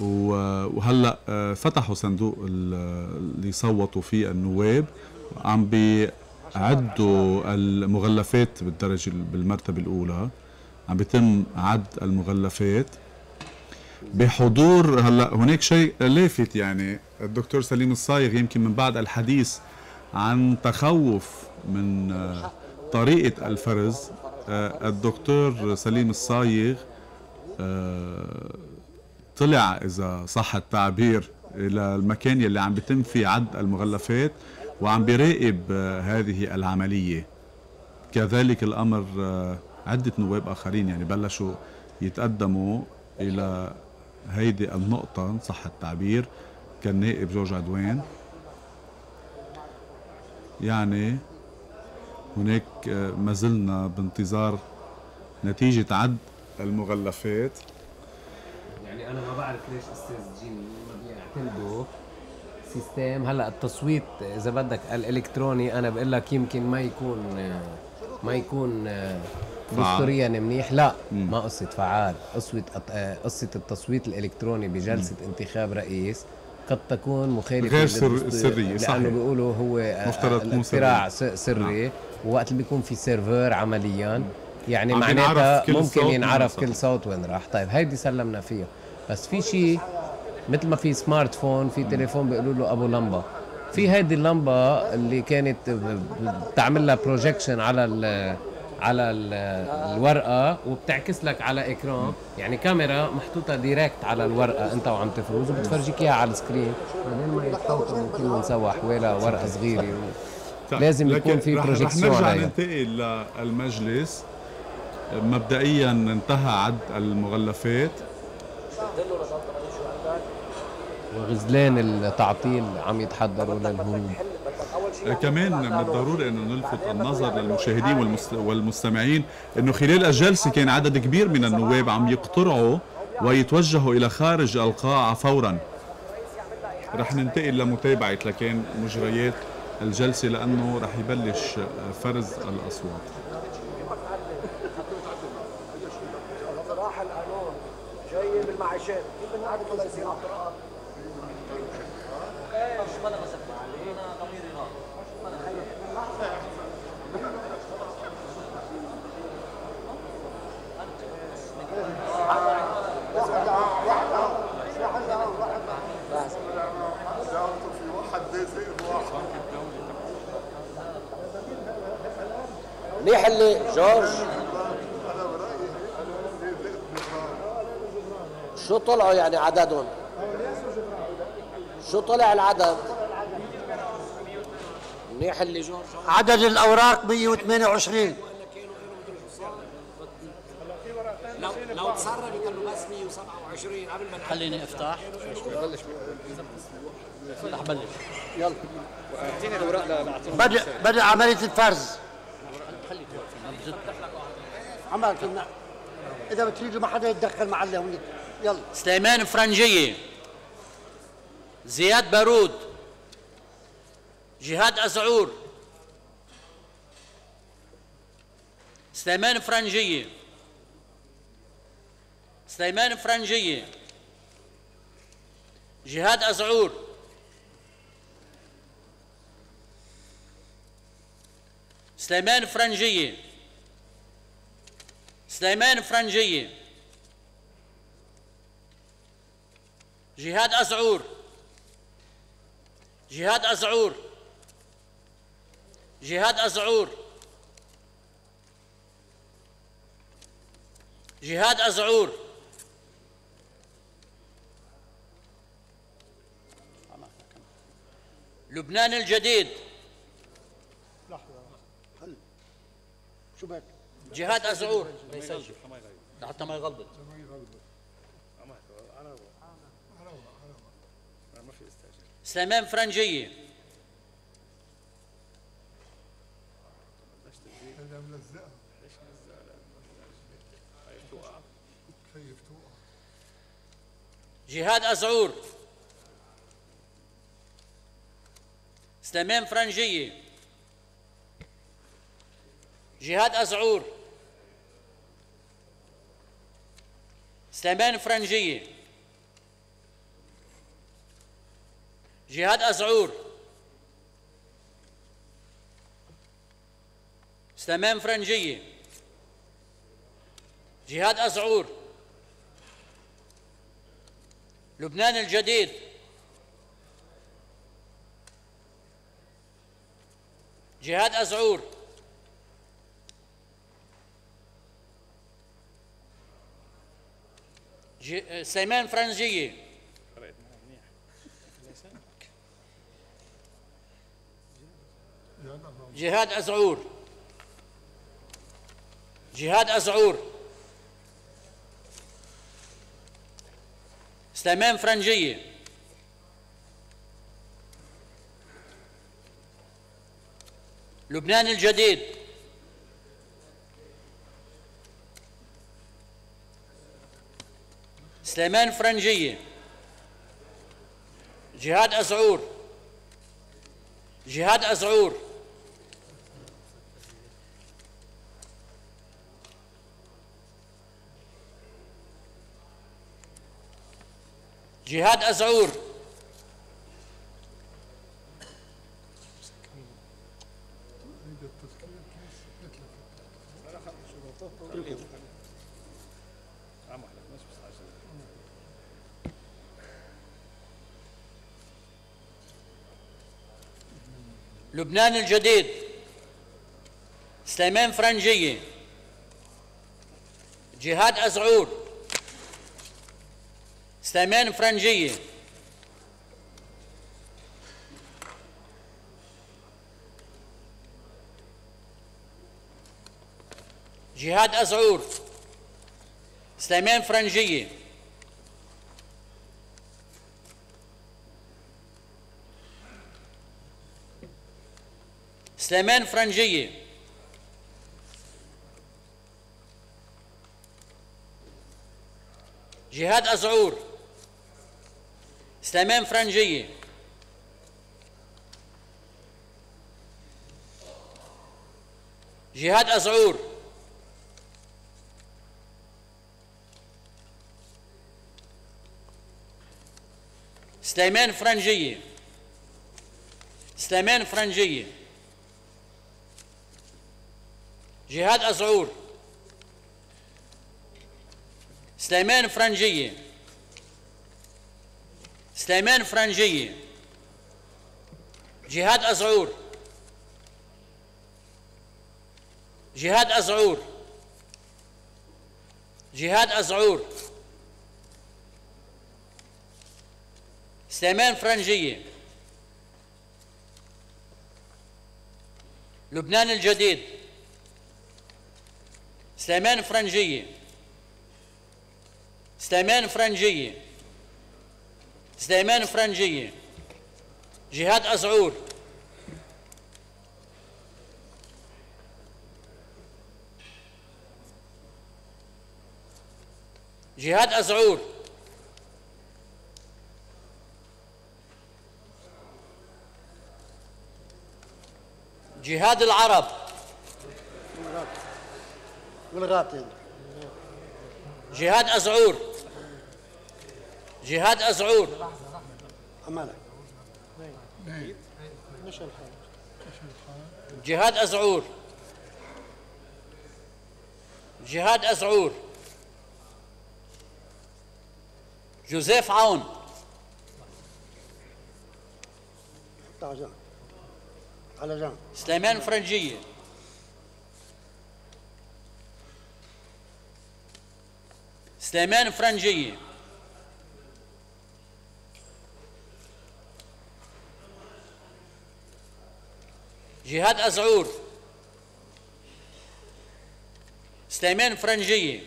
وهلأ آه، فتحوا صندوق ال- اللي صوتوا فيه النواب. عم بيعدوا المغلفات بالدرجة بالمرتبة الأولى. عم بيتم عد المغلفات. بحضور هلأ هناك شيء لافت يعني. الدكتور سليم الصايغ يمكن من بعد الحديث عن تخوف من آه، طريقة الفرز آه، الدكتور سليم الصايغ آه، طلع إذا صح التعبير إلى المكان يلي عم بيتم فيه عد المغلفات وعم بيراقب هذه العملية. كذلك الأمر عدة نواب آخرين يعني بلشوا يتقدموا إلى هيدي النقطة إن صح التعبير كالنائب جورج عدوان. يعني هناك آه، ما زلنا بانتظار نتيجة عد المغلفات. يعني أنا ما بعرف ليش أستاذ جيمي ما بيعتمدوا سيستم. هلأ التصويت إذا بدك الإلكتروني أنا بقول لك يمكن ما يكون ما يكون دستوريا منيح. لا ما قصة فعال. قصة قصة التصويت الإلكتروني بجلسة انتخاب رئيس قد تكون مخالفة غير سر- سرية، صحيح. لأنه بيقولوا هو مفترض تكون الاقتراع سرية. س- سري. ووقت اللي بيكون في سيرفر عمليا يعني معناتها ممكن ينعرف. كل صوت وين راح. طيب هيدي سلمنا فيها. بس في شيء مثل ما في smart phone في تليفون بيقولوا له أبو لمبة. في هيدي اللمبة اللي كانت بتعمل لها projection على ال على ال الورقة وبتعكس لك على écran يعني كاميرا محطوطة direct على الورقة أنت وعم تفرز وبتفرجيك إياها على ال screen. بدل ما يتحوطوا من كل مسوى حوالها ورقه صغيرة. طيب، لازم يكون في رح- projection رح نرجع عليها. ننتقل للمجلس. مبدئيا انتهى عد المغلفات. وغزلان التعطيل عم يتحضروا للهروب. كمان من الضروري إنه نلفت النظر للمشاهدين والمست... والمستمعين إنه خلال الجلسة كان عدد كبير من النواب عم يقترعوا ويتوجهوا إلى خارج القاعه فورا. رح ننتقل لمتابعة لكن مجريات الجلسة لأنه رح يبلش فرز الأصوات. صراحة القانون جاي كيف بنعرف ولا يصير منيح اللي؟ جورج. شو طلعوا يعني عددهم؟ شو طلع العدد؟ منيح اللي جورج. عدد الأوراق 128 لو لو تسربت انه بس 106 27 قبل ما خليني أفتح. افتح بلش. يلا. اعطيني الاوراق بدأ بدأ عملية الفرز. عمال كنا إذا بتريدوا ما حدا يتدخل مع اللي هونيك يلا. سليمان فرنجية. زياد بارود. جهاد أزعور. سليمان فرنجية. سليمان فرنجية. جهاد أزعور. سليمان فرنجية. سليمان فرنجية. جهاد أزعور. جهاد أزعور. جهاد أزعور. جهاد أزعور. لبنان الجديد. لحظة. هل شو بك؟ جهاد أزعور يسجل. حتى ما يغلط سليمان فرنجية. جهاد أزعور سليمان فرنجية. جهاد أزعور سليمان فرنجية جهاد أزعور. سليمان فرنجية جهاد أزعور. لبنان الجديد. جهاد أزعور. سليمان فرنجية. جهاد أزعور. جهاد أزعور. سليمان فرنجية. لبنان الجديد. سليمان فرنجية. جهاد أزعور. جهاد أزعور. جهاد أزعور. لبنان الجديد. سليمان فرنجية. جهاد أزعور سليمان فرنجية. جهاد أزعور سليمان فرنجية. سليمان فرنجية. جهاد أزعور. سليمان فرنجية. جهاد أزعور. سليمان فرنجية. سليمان فرنجية. جهاد أزعور سليمان فرنجية سليمان فرنجية جهاد أزعور جهاد أزعور جهاد أزعور سليمان فرنجية لبنان الجديد. سليمان فرنجية سليمان فرنجية سليمان فرنجية جهاد أزعور. جهاد أزعور. جهاد العرب. والغاتين جهاد أزعور. جهاد أزعور. أمانك جهاد أزعور. جهاد أزعور. جوزيف عون. على جنب. سليمان فرنجية. سليمان فرنجية جهاد أزعور. سليمان فرنجية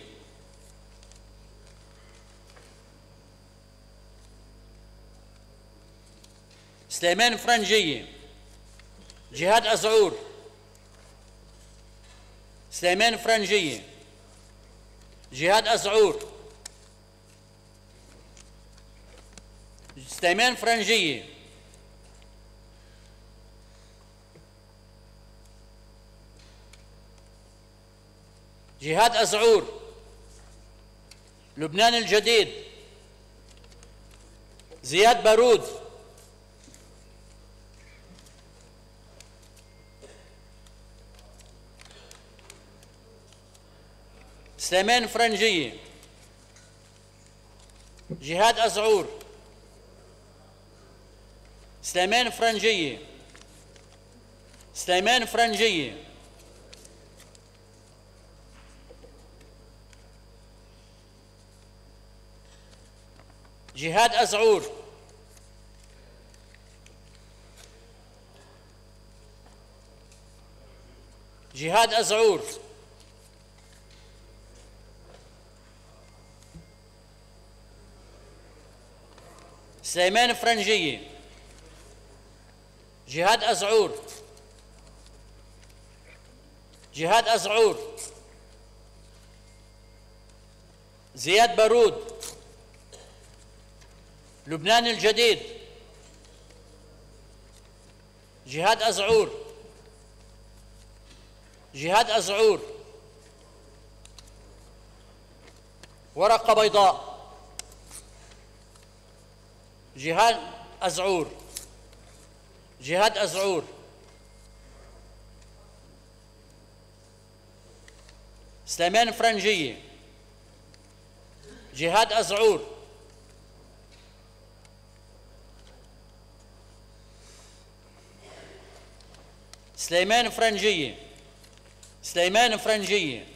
سليمان فرنجية جهاد أزعور. سليمان فرنجية جهاد أزعور. سليمان فرنجية. جهاد أزعور. لبنان الجديد. زياد بارود سليمان فرنجية. جهاد أزعور. سليمان فرنجية سليمان فرنجية جهاد أزعور. جهاد أزعور. سليمان فرنجية جهاد أزعور. جهاد أزعور. زياد بارود لبنان الجديد. جهاد أزعور. جهاد أزعور. ورقة بيضاء. جهاد أزعور. جهاد أزعور. سليمان فرنجية. جهاد أزعور. سليمان فرنجية. سليمان فرنجية.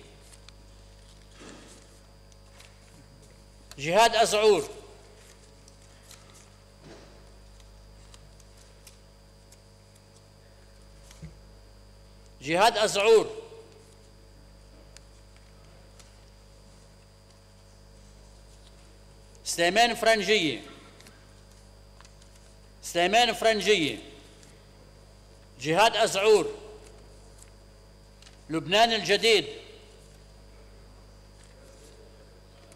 جهاد أزعور. جهاد أزعور. سليمان فرنجية سليمان فرنجية جهاد أزعور. لبنان الجديد.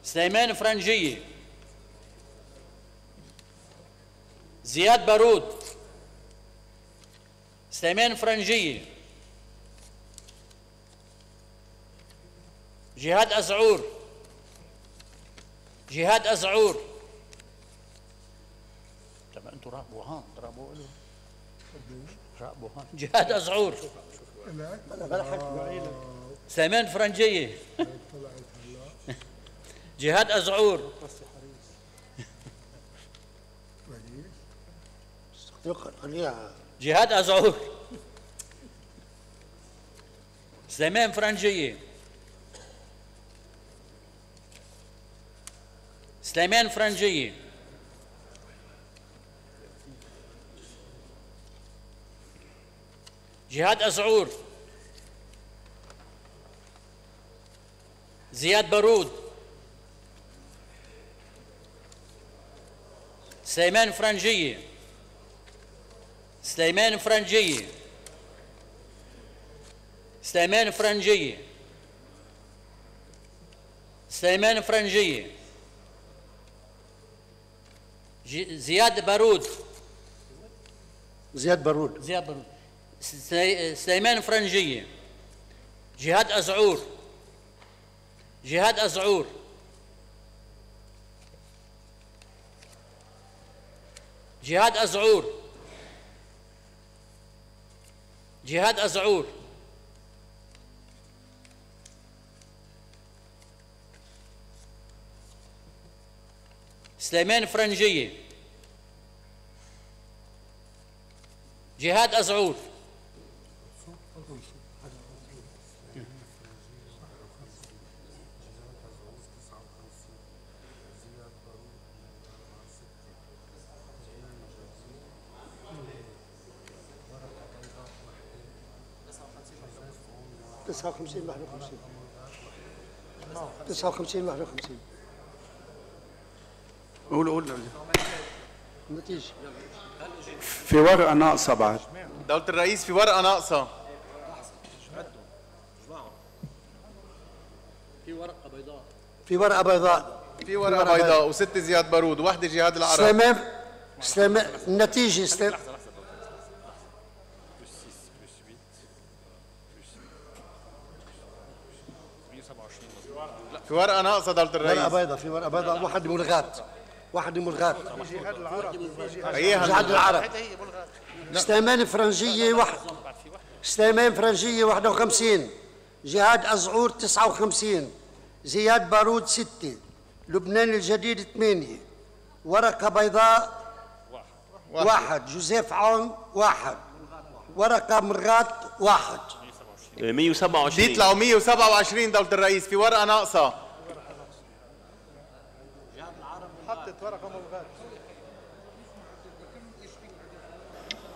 سليمان فرنجية زياد بارود سليمان فرنجية جهاد أزعور. جهاد أزعور. طب أنتوا راقبوا هان راقبوا له راقبوا هان. جهاد أزعور. سليمان فرنجية. [LAUGHS] جهاد أزعور. جهاد أزعور. [LAUGHS] سليمان فرنجية. سليمان فرنجية جهاد أزعور زياد بارود سليمان فرنجية سليمان فرنجية سليمان فرنجية سليمان فرنجية جي- زياد بارود زياد بارود زياد بارود سلي- سليمان فرنجية جهاد أزعور. جهاد أزعور. جهاد أزعور. جهاد أزعور. سليمان فرنجية. جهاد أزعور. تسعة وخمسين واحد وخمسين. تسعة وخمسين واحد وخمسين. قول قول. النتيجة في ورقة ناقصة بعد. دولة الرئيس في ورقة ناقصة. في ورقة بيضاء. في ورقة بيضاء. في ورقة بيضاء وست زياد بارود وواحدة جهاد العرب. سليمان سليمان النتيجة سليمان في ورقة ناقصة دولة ورقة الرئيس. بيضاء في ورقة بيضاء. واحد ملغات واحد ملغات أيها جهاد العرب. سليمان فرنجية واحد. سليمان فرنجية 51 جهاد أزعور 59 زياد بارود 6 لبنان الجديد 8 ورقة بيضاء واحد. جوزيف عون واحد. ورقة مرغات واحد. 127 بيطلعوا 127 دولة الرئيس في ورقة ناقصة.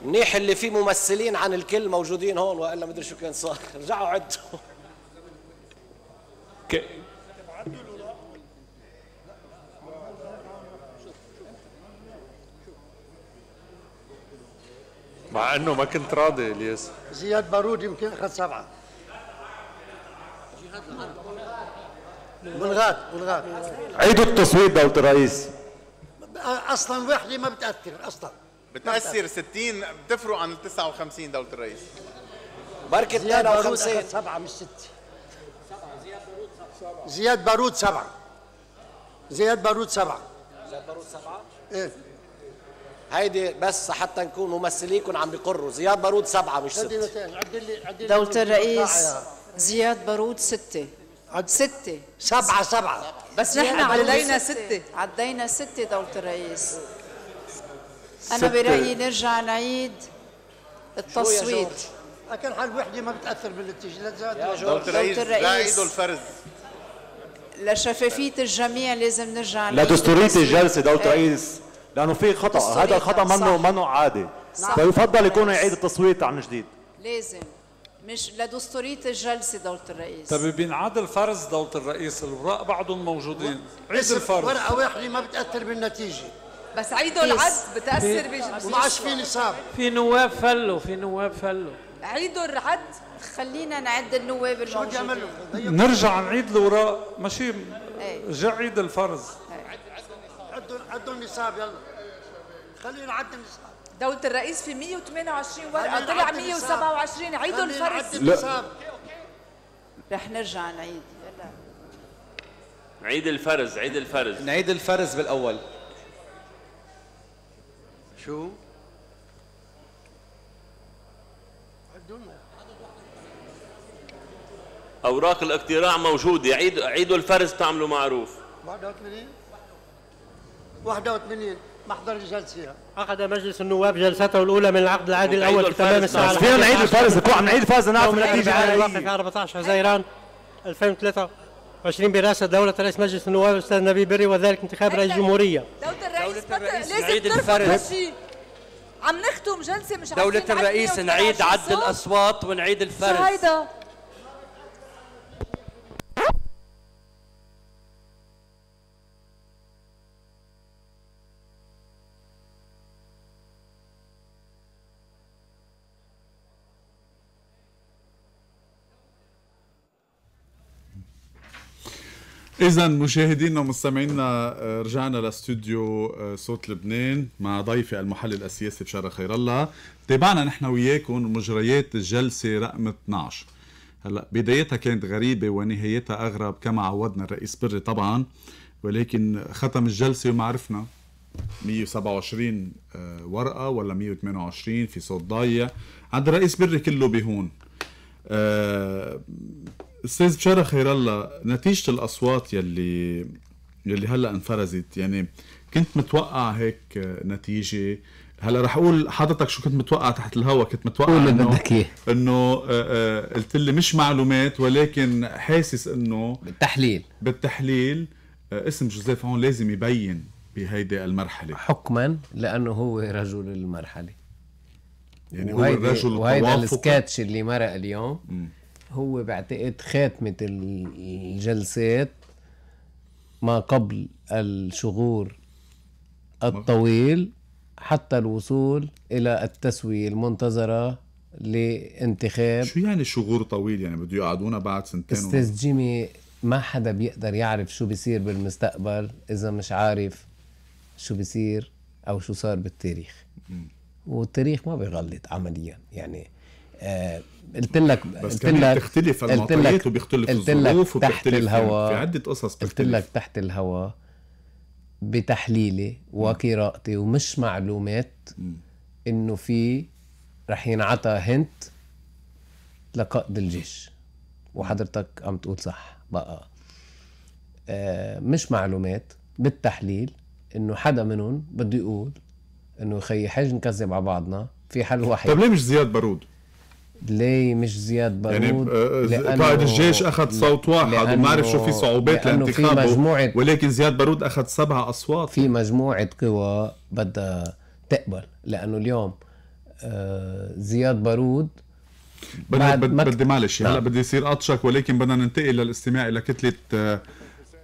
منيح اللي فيه ممثلين عن الكل موجودين هون وإلا مدري شو كان صار. [LAUGHS] رجعوا عدوا. مع إنه ما كنت راضي إلياس. زياد بارود يمكن أخذ سبعة. ملغات ملغات عيدوا التصويت دولة الرئيس. أصلا وحدة ما بتأثر أصلا. بتأثر 60 بتفرق عن ال 59 دولة الرئيس. بركة زياد بارود 52 أخذ سبعة مش ست زياد بارود سبعة. زياد بارود سبعة. زياد بارود سبعة؟ إيه. هيدي بس حتى نكون ممثليكم عم بيقروا زياد بارود سبعة مش ستة. دولة الرئيس زياد بارود ستة. ستة. سبعة سبعة. بس نحن عدينا ستة. عدينا ستة دولة الرئيس أنا. برأيي نرجع نعيد التصويت لكن حال وحدة ما بتأثر ولا دولة الرئيس دولة الرئيس. لا عيدوا الفرز لشفافية الجميع لازم نرجع نعيد لدستورية. الجلسة دولة إيه. الرئيس لأنه في خطأ هذا الخطأ منه. منه عادي. فيفضل يكون يعيد التصويت عن جديد لازم مش لدستورية الجلسة دولة الرئيس. طب بينعاد الفرز دولة الرئيس الوراق بعضهم موجودين. عيد بس الفرز. ورقة واحدة ما بتأثر بالنتيجة. بس عيدوا العد بتأثر وما عادش في نصاب في نواب فلوا في نواب فلوا. عيدوا العد خلينا نعد النواب شو بدي له؟ نرجع نعيد الوراق. ماشي إيه. رجع عيد الفرز. عدوا عدوا النصاب يلا. خلينا نعد النصاب. دولة الرئيس في 128 ورقة طلع نعد النصاب. 127 عيدوا الفرز النصاب رح نرجع نعيد. عيد الفرز عيد الفرز نعيد الفرز بالأول. شو؟ أوراق الاقتراع موجودة. عيد عيدوا الفرز تعملوا معروف. 81 81 محضر الجلسة عقد مجلس النواب جلسته الأولى من العقد العادي في تمام بس. فينا نعيد الفرز بكون عم نعيد الفرز نعرف النتيجة الأربعاء الواقع النهائية في 14 حزيران 2023 برئاسة دولة رئيس مجلس النواب الأستاذ نبيل بري وذلك انتخاب رئيس الجمهورية دولة الرئيس لازم نعيد الفرز. عم نختم جلسة مش دولة الرئيس 128 نعيد عد صوت. الأصوات ونعيد شو الفرز اذا مشاهدينا ومستمعينا آه، رجعنا لاستوديو آه، صوت لبنان مع ضيفي المحلل السياسي بشارة خير الله. تابعنا نحن وياكم مجريات الجلسة رقم 12 هلأ بدايتها كانت غريبة ونهايتها أغرب كما عودنا الرئيس بري طبعا ولكن ختم الجلسة وما عرفنا. 127 آه، ورقة ولا 128 في صوت ضايع. عند الرئيس بري كله بهون. أستاذ بشارة خير الله نتيجة الأصوات يلي يلي هلأ انفرزت يعني كنت متوقع هيك نتيجة؟ هلأ رح أقول حضرتك شو كنت متوقع تحت الهوا كنت متوقع قول اللي بدك إياه. إنه آه، آه، قلت لي مش معلومات ولكن حاسس إنه بالتحليل. بالتحليل آه، اسم جوزيف هون لازم يبين بهيدي المرحلة. حكما لأنه هو رجل المرحلة. يعني هو الرجل وهيدا. السكتش اللي مرق اليوم. هو بعتقد خاتمة الجلسات ما قبل الشغور الطويل حتى الوصول إلى التسوية المنتظرة لانتخاب شو يعني شغور طويل؟ يعني بده يقعدونا بعد سنتين؟ أستاذ جيمي ما حدا بيقدر يعرف شو بيصير بالمستقبل إذا مش عارف شو بيصير أو شو صار بالتاريخ. والتاريخ ما بيغلط عمليا. يعني آه قلت لك بس قلت لك بتختلف المعطيات وبيختلف الظروف تحت وبيختلف يعني الهواء في عدة قصص قلت. لك تحت الهواء بتحليلي وقراءتي ومش معلومات إنه في رح ينعطى hint لقائد الجيش. وحضرتك عم تقول صح بقى. آه مش معلومات بالتحليل إنه حدا منهم بده يقول إنه خيي حاج نكذب على بعضنا في حل وحيد طيب ليه مش زياد بارود؟ ليه مش زياد بارود يعني آه، لأنه- قائد الجيش أخذ صوت واحد لأنه- وبنعرف شو في صعوبات لأنه في لانتخابه مجموعة ولكن زياد بارود أخذ سبع أصوات. في مجموعة قوى بدها تقبل لأنه اليوم آه، زياد بارود بدي بعد بدي, ما- بدي معلش نعم. هلا بدي يصير أطشك ولكن بدنا ننتقل للاستماع إلى كتلة آه،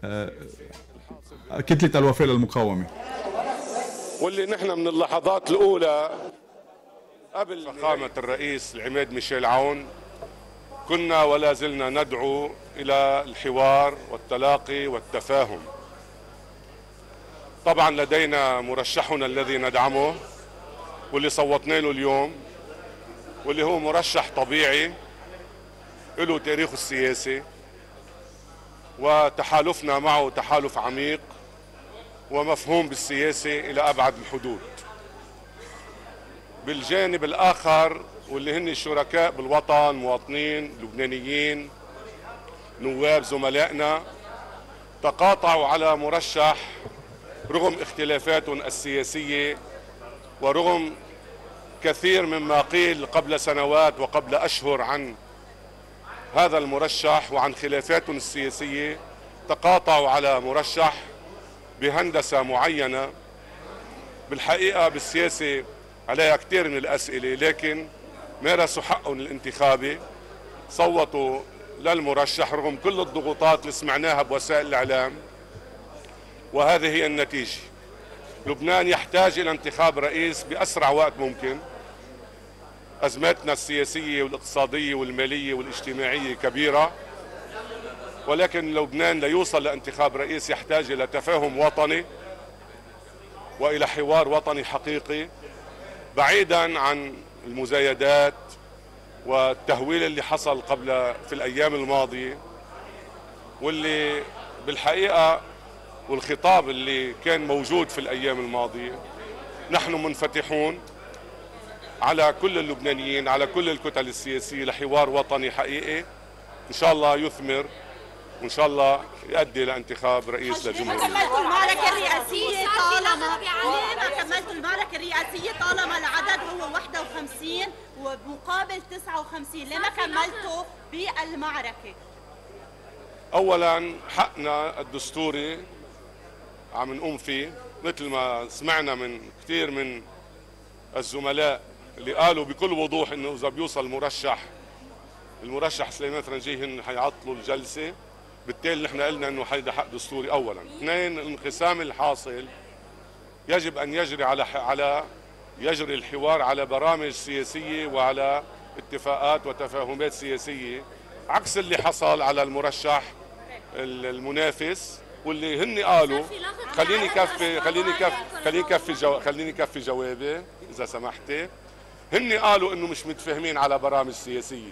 آه، كتلة الوفاء للمقاومة. واللي نحن من اللحظات الأولى قبل فخامة الرئيس. العماد ميشيل عون كنا ولا زلنا ندعو إلى الحوار والتلاقي والتفاهم. طبعا لدينا مرشحنا الذي ندعمه واللي صوتنا له اليوم واللي هو مرشح طبيعي له تاريخه السياسي وتحالفنا معه تحالف عميق ومفهوم بالسياسة إلى أبعد الحدود. بالجانب الآخر واللي هن الشركاء بالوطن مواطنين لبنانيين نواب زملائنا تقاطعوا على مرشح رغم اختلافاتهم السياسية ورغم كثير مما قيل قبل سنوات وقبل أشهر عن هذا المرشح وعن خلافاتهم السياسية تقاطعوا على مرشح بهندسة معينة بالحقيقة بالسياسة عليها كثير من الأسئلة لكن مارسوا حقهم الانتخابي صوتوا للمرشح رغم كل الضغوطات اللي سمعناها بوسائل الإعلام وهذه هي النتيجة. لبنان يحتاج إلى انتخاب رئيس بأسرع وقت ممكن. أزماتنا السياسية والاقتصادية والمالية والاجتماعية كبيرة ولكن لبنان ليوصل لانتخاب رئيس يحتاج إلى تفاهم وطني وإلى حوار وطني حقيقي. بعيدا عن المزايدات والتهويل اللي حصل قبل في الأيام الماضية واللي بالحقيقة والخطاب اللي كان موجود في الأيام الماضية نحن منفتحون على كل اللبنانيين على كل الكتل السياسية لحوار وطني حقيقي. إن شاء الله يثمر وإن شاء الله يؤدي لانتخاب رئيس للجمهورية كملتوا المعركة الرئاسية طالما ليه ما كملتوا المعركة الرئاسية طالما العدد هو 51 ومقابل 59 ليه ما كملتوا بالمعركة. اولا حقنا الدستوري عم نقوم فيه مثل ما سمعنا من كثير من الزملاء اللي قالوا بكل وضوح إنه إذا بيوصل مرشح المرشح سليمان فرنجي هن حيعطلوا الجلسة. بالتالي نحن قلنا إنه هيدا حق دستوري اولا. اثنين الانقسام الحاصل يجب أن يجري على على يجري الحوار على برامج سياسية وعلى اتفاقات وتفاهمات سياسية عكس اللي حصل على المرشح ال- المنافس واللي هن قالوا خليني كفي خليني كفي خليني كفي جو خليني كفي جوابي إذا سمحتي. هن قالوا إنه مش متفاهمين على برامج سياسية.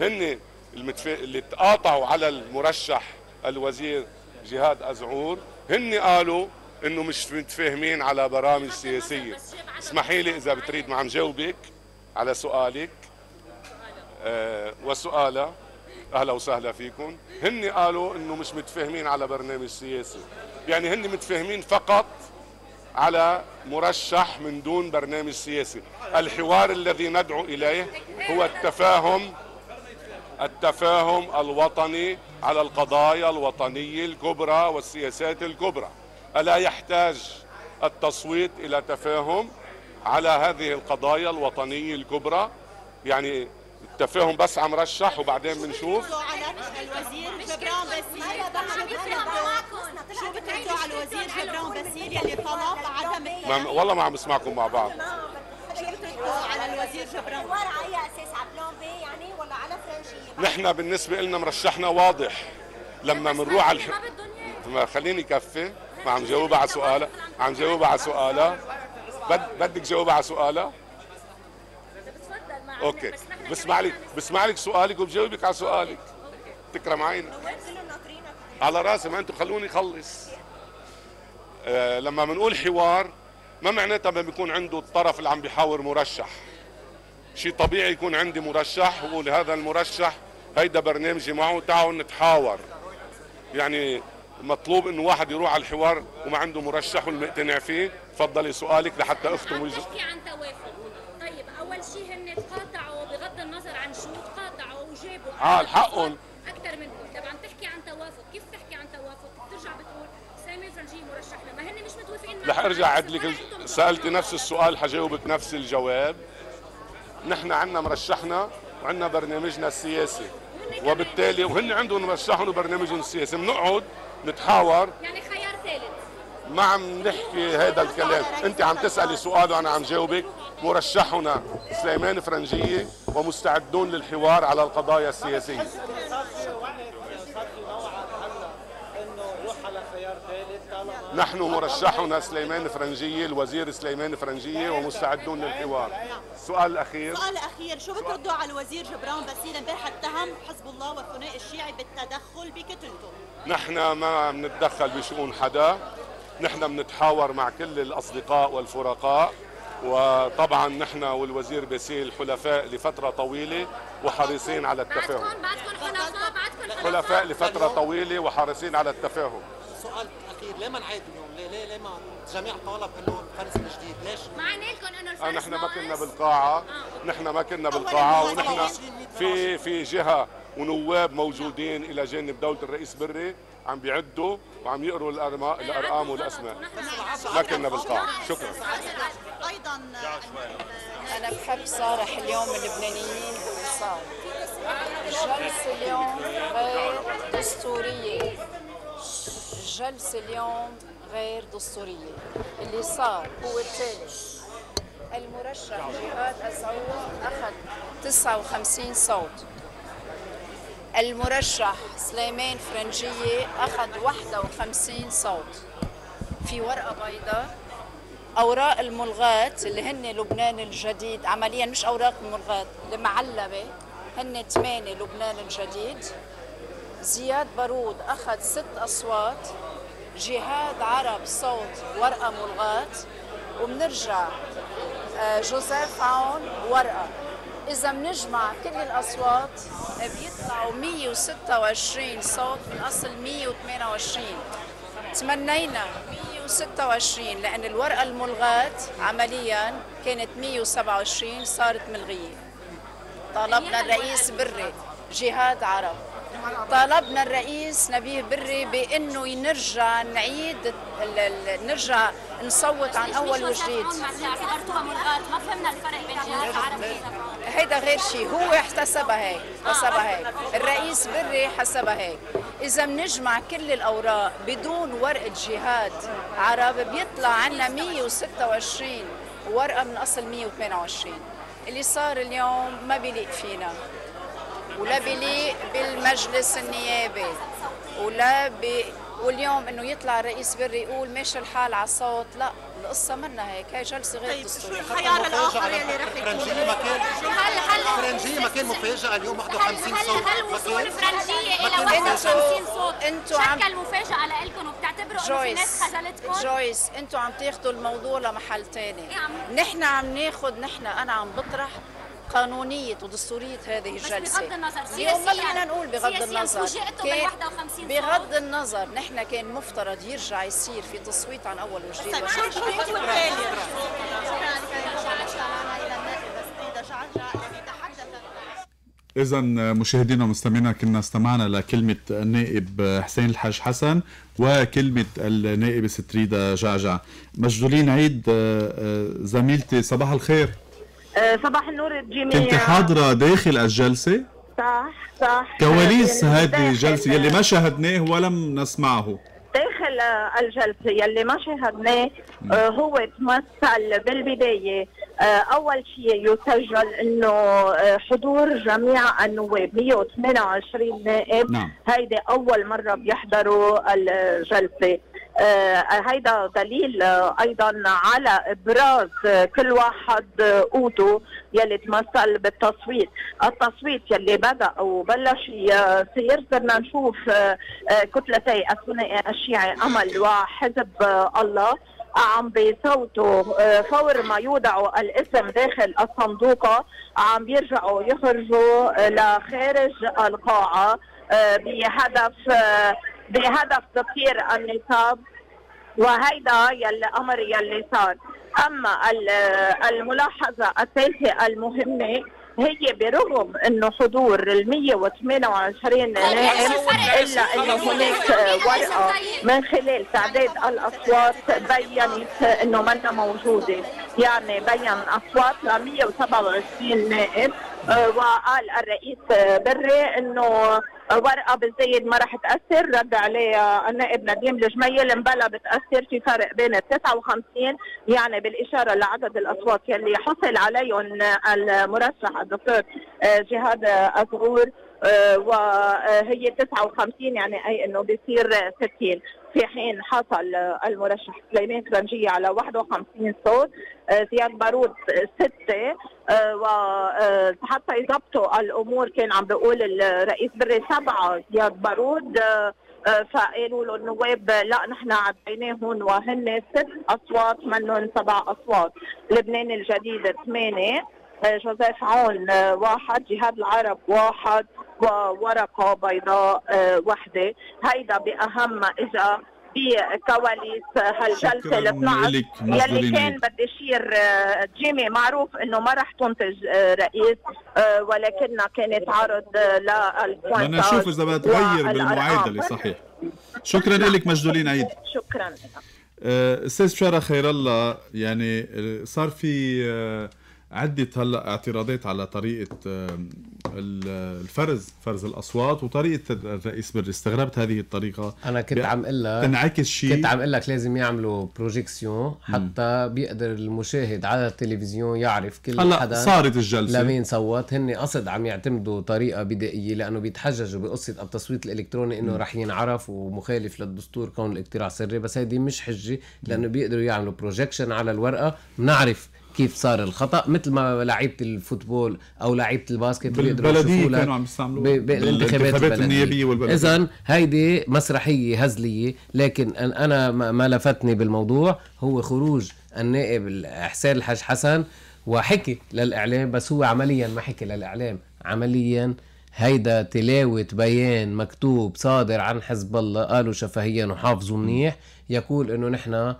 هن المتف... اللي تقاطعوا على المرشح الوزير جهاد أزعور هن قالوا إنه مش متفاهمين على برامج سياسية. اسمحي لي إذا بتريد ما عم جاوبك على سؤالك. آه وسؤالها أهلا وسهلا فيكم. هن قالوا إنه مش متفاهمين على برنامج سياسي. يعني هن متفاهمين فقط على مرشح من دون برنامج سياسي. الحوار الذي ندعو إليه هو التفاهم التفاهم الوطني على القضايا الوطنية الكبرى والسياسات الكبرى. ألا يحتاج التصويت إلى تفاهم على هذه القضايا الوطنية الكبرى؟ يعني التفاهم بس عم رشح وبعدين بنشوف. على الوزير جبران باسيل شو بتردوا على الوزير جبران باسيل يلي طلب عدم ما والله ما عم بسمعكم مع بعض. شو بتردوا على الوزير جبران؟ ورقه اي أساس على بلان بي يعني ولا على نحن بالنسبة لنا مرشحنا واضح لما بنروح على الح... ما خليني كفي. ما عم جاوبها على سؤالها عم جاوبها على سؤالها بد... بدك جاوبها على سؤالها أوكي. بسمع لك بسمع لك سؤالك وبجاوبك على سؤالك. تكرم عينك على راسي ما أنتم خلوني اخلص آه لما بنقول حوار ما معناتها ما بيكون عنده الطرف اللي عم بيحاور مرشح. شيء طبيعي يكون عندي مرشح وقول هذا المرشح هيدا برنامجي معه تعالوا نتحاور. يعني مطلوب إنه واحد يروح على الحوار وما عنده مرشح والمقتنع فيه. تفضلي سؤالك لحتى أختم وجه نحكي عن توافق. طيب أول شيء هن تقاطعوا بغض النظر عن شو تقاطعوا وجابوا آه، الحقهم. أكثر منكم طب عم تحكي عن توافق. كيف تحكي عن توافق؟ بترجع بتقول سامي الفرنجي مرشحنا ما هن مش متوافقين رح أرجع على أعد لك نفس الورق، ال- سألتي نفس السؤال حجاوبك نفس الجواب. نحن عندنا مرشحنا وعندنا برنامجنا السياسي. وبالتالي وهن عندهم مرشحهم وبرنامجهم السياسي بنقعد نتحاور. يعني خيار ثالث. ما عم نحكي هذا الكلام. انت عم تسألي سؤال وأنا عم جاوبك. مرشحنا سليمان فرنجية ومستعدون للحوار على القضايا السياسية. نحن مرشحنا سليمان فرنجية الوزير سليمان فرنجية ومستعدون للحوار. السؤال الاخير السؤال الاخير شو بتردوا على الوزير جبران باسيل امبارح اتهم حزب الله والثنائي الشيعي بالتدخل بقتلته نحن ما بنتدخل بشؤون حدا. نحن بنتحاور مع كل الأصدقاء والفرقاء. وطبعا نحن والوزير باسيل حلفاء لفترة طويلة وحريصين على التفاهم. بعدكم بعدكم حلفاء بعدكم حلفاء لفترة طويلة وحريصين على التفاهم. سؤال ليه ما نعيد اليوم؟ ليه ليه ليه ما الجميع طالب إنه الفرز الجديد؟ ليش؟ معنى لكم إنه آه الفرس نحن ما كنا ناقص بالقاعة نحن ما كنا بالقاعة ونحن في في جهة ونواب موجودين إلى جانب دولة الرئيس بري عم بيعدوا وعم يقروا الأرما- الأرقام والأسماء. ما كنا بالقاعة. شكرا. أيضا أنا بحب صارح اليوم اللبنانيين اللي صار الجلسة اليوم غير دستورية. الجلسة اليوم غير دستورية. اللي صار هو التالي. المرشح جهاد أسعود أخذ 59 صوت. المرشح سليمان فرنجية أخذ 51 صوت. في ورقة بيضاء أوراق الملغاة اللي هن لبنان الجديد عمليا مش أوراق الملغاة المعلبة هن ثمانية لبنان الجديد. زياد بارود أخذ ست أصوات جهاد عرب صوت ورقة ملغاة وبنرجع آه، جوزيف عون ورقة. إذا بنجمع كل الأصوات بيطلعوا 126 صوت من أصل 128 تمنينا 126 لأن الورقة الملغاة عمليا كانت 127 صارت ملغية. طالبنا الرئيس بري جهاد عرب. طالبنا الرئيس نبيه بري بإنه نرجع نعيد ال- ال- نرجع نصوت عن أول وجديد. ما فهمنا الفرق بين هيدا غير شيء هو احتسبها هيك حسبها هيك. الرئيس بري حسبها هيك. إذا بنجمع كل الأوراق بدون ورقة جهاد عرب بيطلع عنا 126 ورقة من أصل 128 اللي صار اليوم ما بيليق فينا. ولا بيليق بالمجلس النيابي ولا ب... واليوم إنه يطلع الرئيس بري يقول ماشي الحال على الصوت لا القصة منا هيك هي جلسة غير طيب، دستورية. الخيار الآخر يلي رح يكون؟ فرنجية ما كان هل هل فرنجية ما كان مفاجأة اليوم 51 هل صوت. هل وصول ما فرنجية ما إلى كان 51 صوت. أنتوا عم- شكل مفاجأة لإلكم وبتعتبروا إنه في ناس جويس خذلتكم؟ جويس أنتوا عم تاخذوا الموضوع لمحل تاني. نحن عم ناخذ نحن أنا عم بطرح قانونية ودستورية هذه بس الجلسة. بغض النظر اليوم ما سياسياً- بدنا نقول بغض سياسياً النظر. كان- بال 51 بغض النظر نحن كان مفترض يرجع يصير في تصويت عن أول وجديد. طيب،؟ إذا مشاهدينا ومستمعينا كنا استمعنا لكلمة النائب حسين الحاج حسن وكلمة النائب ستريدا جعجع. مجدولين عيد آه، آه، زميلتي صباح الخير. صباح النور الجميع كنت حاضرة داخل الجلسة؟ صح صح. كواليس آه، هذه الجلسة يلي ما شاهدناه ولم نسمعه. داخل آه، الجلسة يلي ما شاهدناه آه، هو تمثل بالبداية. آه، أول شيء يسجل أنه آه، حضور جميع النواب 128 نائب. نعم. هيدي أول مرة بيحضروا الجلسة. آه، هيدا دليل آه، أيضا على إبراز آه، كل واحد آه، قوته يلي تمثل بالتصويت، التصويت يلي بدأ وبلش يصير صرنا نشوف آه، آه، كتلتي الثنائي الشيعي أمل وحزب آه، الله عم بيصوتوا آه، فور ما يوضعوا الاسم داخل الصندوقة عم بيرجعوا يخرجوا آه، لخارج القاعة آه، بهدف آه، بهدف تطهير النصاب وهيدا يلي أمر يلي صار اما ال- الملاحظه الثالثه المهمه هي برغم انه حضور ال 128 نائب الا انه هناك ورقه من خلال تعداد الاصوات بينت انه منا موجوده يعني بين اصوات ل 127 نائب آه، وقال الرئيس بري انه ورقه بالزايد ما رح تأثر. رد عليه النائب نديم الجميل مبلا بتأثر في فرق بين ال 59 يعني بالإشارة لعدد الأصوات يلي حصل عليهم المرشح الدكتور آه، جهاد أزغور آه، وهي 59 يعني أي إنه بيصير 60 في حين حصل المرشح سليمان فرنجية على 51 صوت آه، زياد بارود ستة وحتى يضبطوا الأمور كان عم بيقول الرئيس بري سبعة زياد بارود آه، آه، فقالوا له النواب لا نحن عديناهم وهن ست أصوات منهم سبع أصوات. لبنان الجديد ثمانية آه، جوزيف عون آه، واحد جهاد العرب واحد وورقة بيضاء آه، وحدة. هيدا بأهم ما إجا بكواليس هالجلسة شكراً ال 12 لك، يلي كان. بدي اشير آه، جيمي. معروف إنه ما رح تنتج آه، رئيس ولكنها كانت عرض لل point ات بدنا نشوف إذا بتغير والأرقام. بالمعادلة صحيح. شكرا لك مجدولين عيد. شكرا. أستاذ بشارة خير الله يعني صار في عدة هلا اعتراضات على طريقة ال- الفرز فرز الأصوات وطريقة الرئيس بري استغربت هذه الطريقة. أنا كنت عم أقول لك تنعكس شيء كنت عم أقول لك لازم يعملوا projection حتى بيقدر المشاهد على التلفزيون يعرف كل هلا حدا صارت الجلسة. لمين صوت. هن قصد عم يعتمدوا طريقة بدائية لأنه بيتحججوا بقصة التصويت الإلكتروني إنه. رح ينعرف ومخالف للدستور كون الاقتراع سري بس هيدي مش حجة لأنه بيقدروا يعملوا projection على الورقة. بنعرف كيف صار الخطأ مثل ما لعيبة ال football أو لعيبة ال basket بيقدروا بالبلدية يشوفوا لك كانوا عم يستعملوا ب- بالانتخابات. النيابية والبلدية. اذا هيدي مسرحية هزلية لكن أنا ما ما لفتني بالموضوع هو خروج النائب حسين الحاج حسن وحكي للإعلام بس هو عمليا ما حكي للإعلام عمليا هيدا تلاوة بيان مكتوب صادر عن حزب الله قالوا شفهيا وحافظوا منيح يقول إنه نحن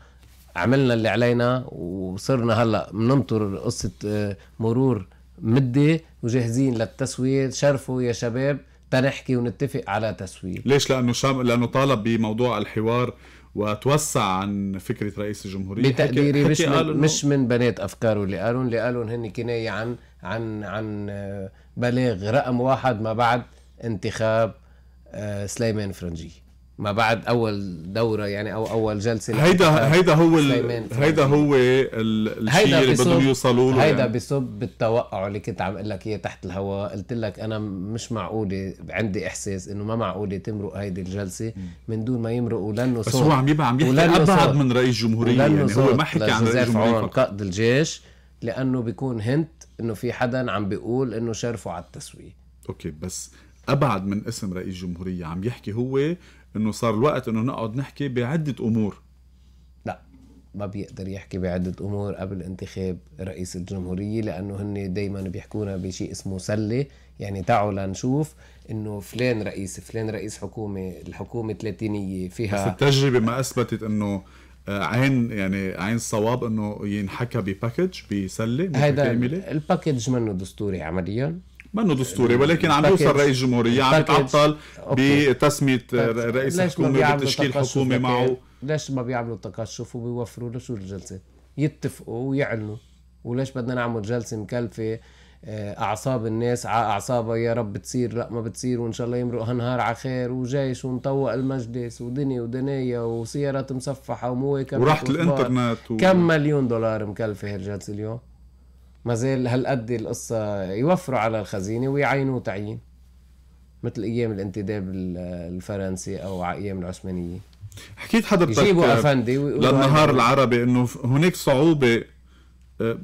عملنا اللي علينا وصرنا هلا بننطر قصة آه، مرور مدة وجاهزين للتسوية شرفوا يا شباب تنحكي ونتفق على تسوية ليش؟ لأنه شام لأنه طالب بموضوع الحوار وتوسع عن فكرة رئيس الجمهورية. حكي- بتقديري مش من إنه- مش من بنات افكاره اللي قالوا اللي قالوا هن كناية عن عن عن آه، بلاغ رقم واحد ما بعد انتخاب آه، سليمان فرنجي. ما بعد أول دورة يعني أو أول جلسة هيدا هيدا هو هيدا هو ال- الشيء اللي بدهم يوصلوا له هيدا يعني. بصب بالتوقع اللي كنت عم أقول لك إياه تحت الهواء قلت لك أنا مش معقولة عندي إحساس إنه ما معقولة تمرق هيدي الجلسة من دون ما يمرقوا لأنه بس هو عم يبقى عم يحكي أبعد. من رئيس جمهورية يعني هو ما حكي عن رئيس جمهورية. قائد الجيش لأنه بيكون هنت إنه في حدا عم بيقول إنه شرفوا على التسويه أوكي بس أبعد من اسم رئيس جمهورية عم يحكي هو إنه صار الوقت إنه نقعد نحكي بعدة أمور. لا ما بيقدر يحكي بعدة أمور قبل انتخاب رئيس الجمهورية لأنه هن دايما بيحكونا بشيء اسمه سلة. يعني تعالوا لنشوف إنه فلان رئيس فلان رئيس حكومة الحكومة ثلاثينية بس فيها التجربة ما أثبتت إنه آه، عين يعني عين صواب إنه ينحكى ب package بسلة هيدا ال package منه دستوري عمليا. منه دستوري ولكن عم يوصل رئيس جمهورية عم يتعطل. بتسمية رئيس الحكومة تقشف حكومة معه؟ ليش ما بيعملوا تقشف وبيوفروا له شو الجلسة؟ يتفقوا ويعلنوا. وليش بدنا نعمل جلسة مكلفة؟ آه، أعصاب الناس على أعصابها يا رب بتصير لا ما بتصير وإن شاء الله يمرق هالنهار على خير وجيش ونطوق المجلس ودنيا ودنيا وسيارات مصفحة ومواكبات وراحة وأخبار. الإنترنت و- كم مليون دولار مكلفة هالجلسه اليوم؟ ما زال هالقد القصة يوفروا على الخزينة ويعينوه تعيين مثل أيام الانتداب ال- الفرنسي أو على أيام العثمانية. حكيت حضرتك يجيبوا أفندي للنهار العربي إنه ف- هناك صعوبة آه،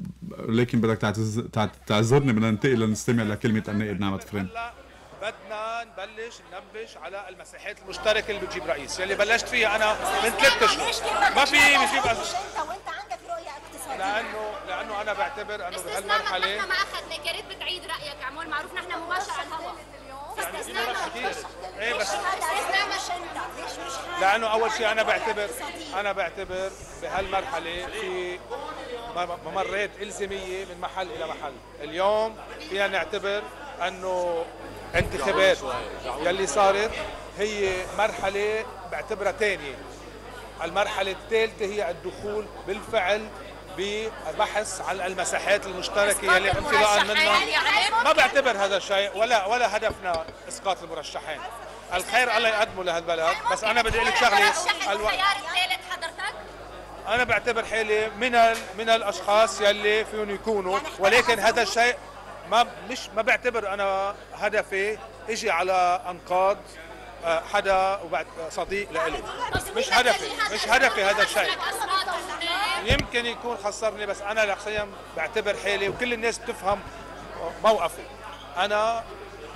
لكن بدك تعتز... تعذرني بدنا ننتقل لنستمع لكلمة النائب نعمة فريم بدنا نبلش ننبش على المساحات المشتركة اللي بتجيب رئيس. يلي بلشت فيها أنا من ثلاث أشهر. ما في بس. انت وأنت عندك رؤية اقتصادية. لأنه لأنه أنا بعتبر أنه بهالمرحله نحن ما أخذنا. يا ريت بتعيد رأيك عمول. معروف نحن مباشر على الهواء يعني في مرات كثير إيه بس؟ لأنه أول شيء أنا بعتبر أنا بعتبر بهالمرحلة في ممرات إلزامية من محل إلى محل. اليوم فينا نعتبر أنه انتخابات. يلي صارت هي مرحلة بعتبرها ثانية المرحلة الثالثة هي الدخول بالفعل ببحث عن المساحات المشتركة يلي انطلاقا منها. ما بعتبر هذا الشيء ولا ولا هدفنا إسقاط المرشحين. الخير الله يقدمه لهالبلد بس أنا بدي أقول لك شغلة الوقت أنا بعتبر حالي من. من الأشخاص يلي فيهم يكونوا ولكن هذا الشيء ما مش ما بعتبر أنا هدفي إجي على أنقاض حدا وبعد صديق لإلي. مش هدفي مش هدفي هذا الشيء. يمكن يكون خسرني بس أنا شخصيا بعتبر حالي وكل الناس بتفهم موقفي. أنا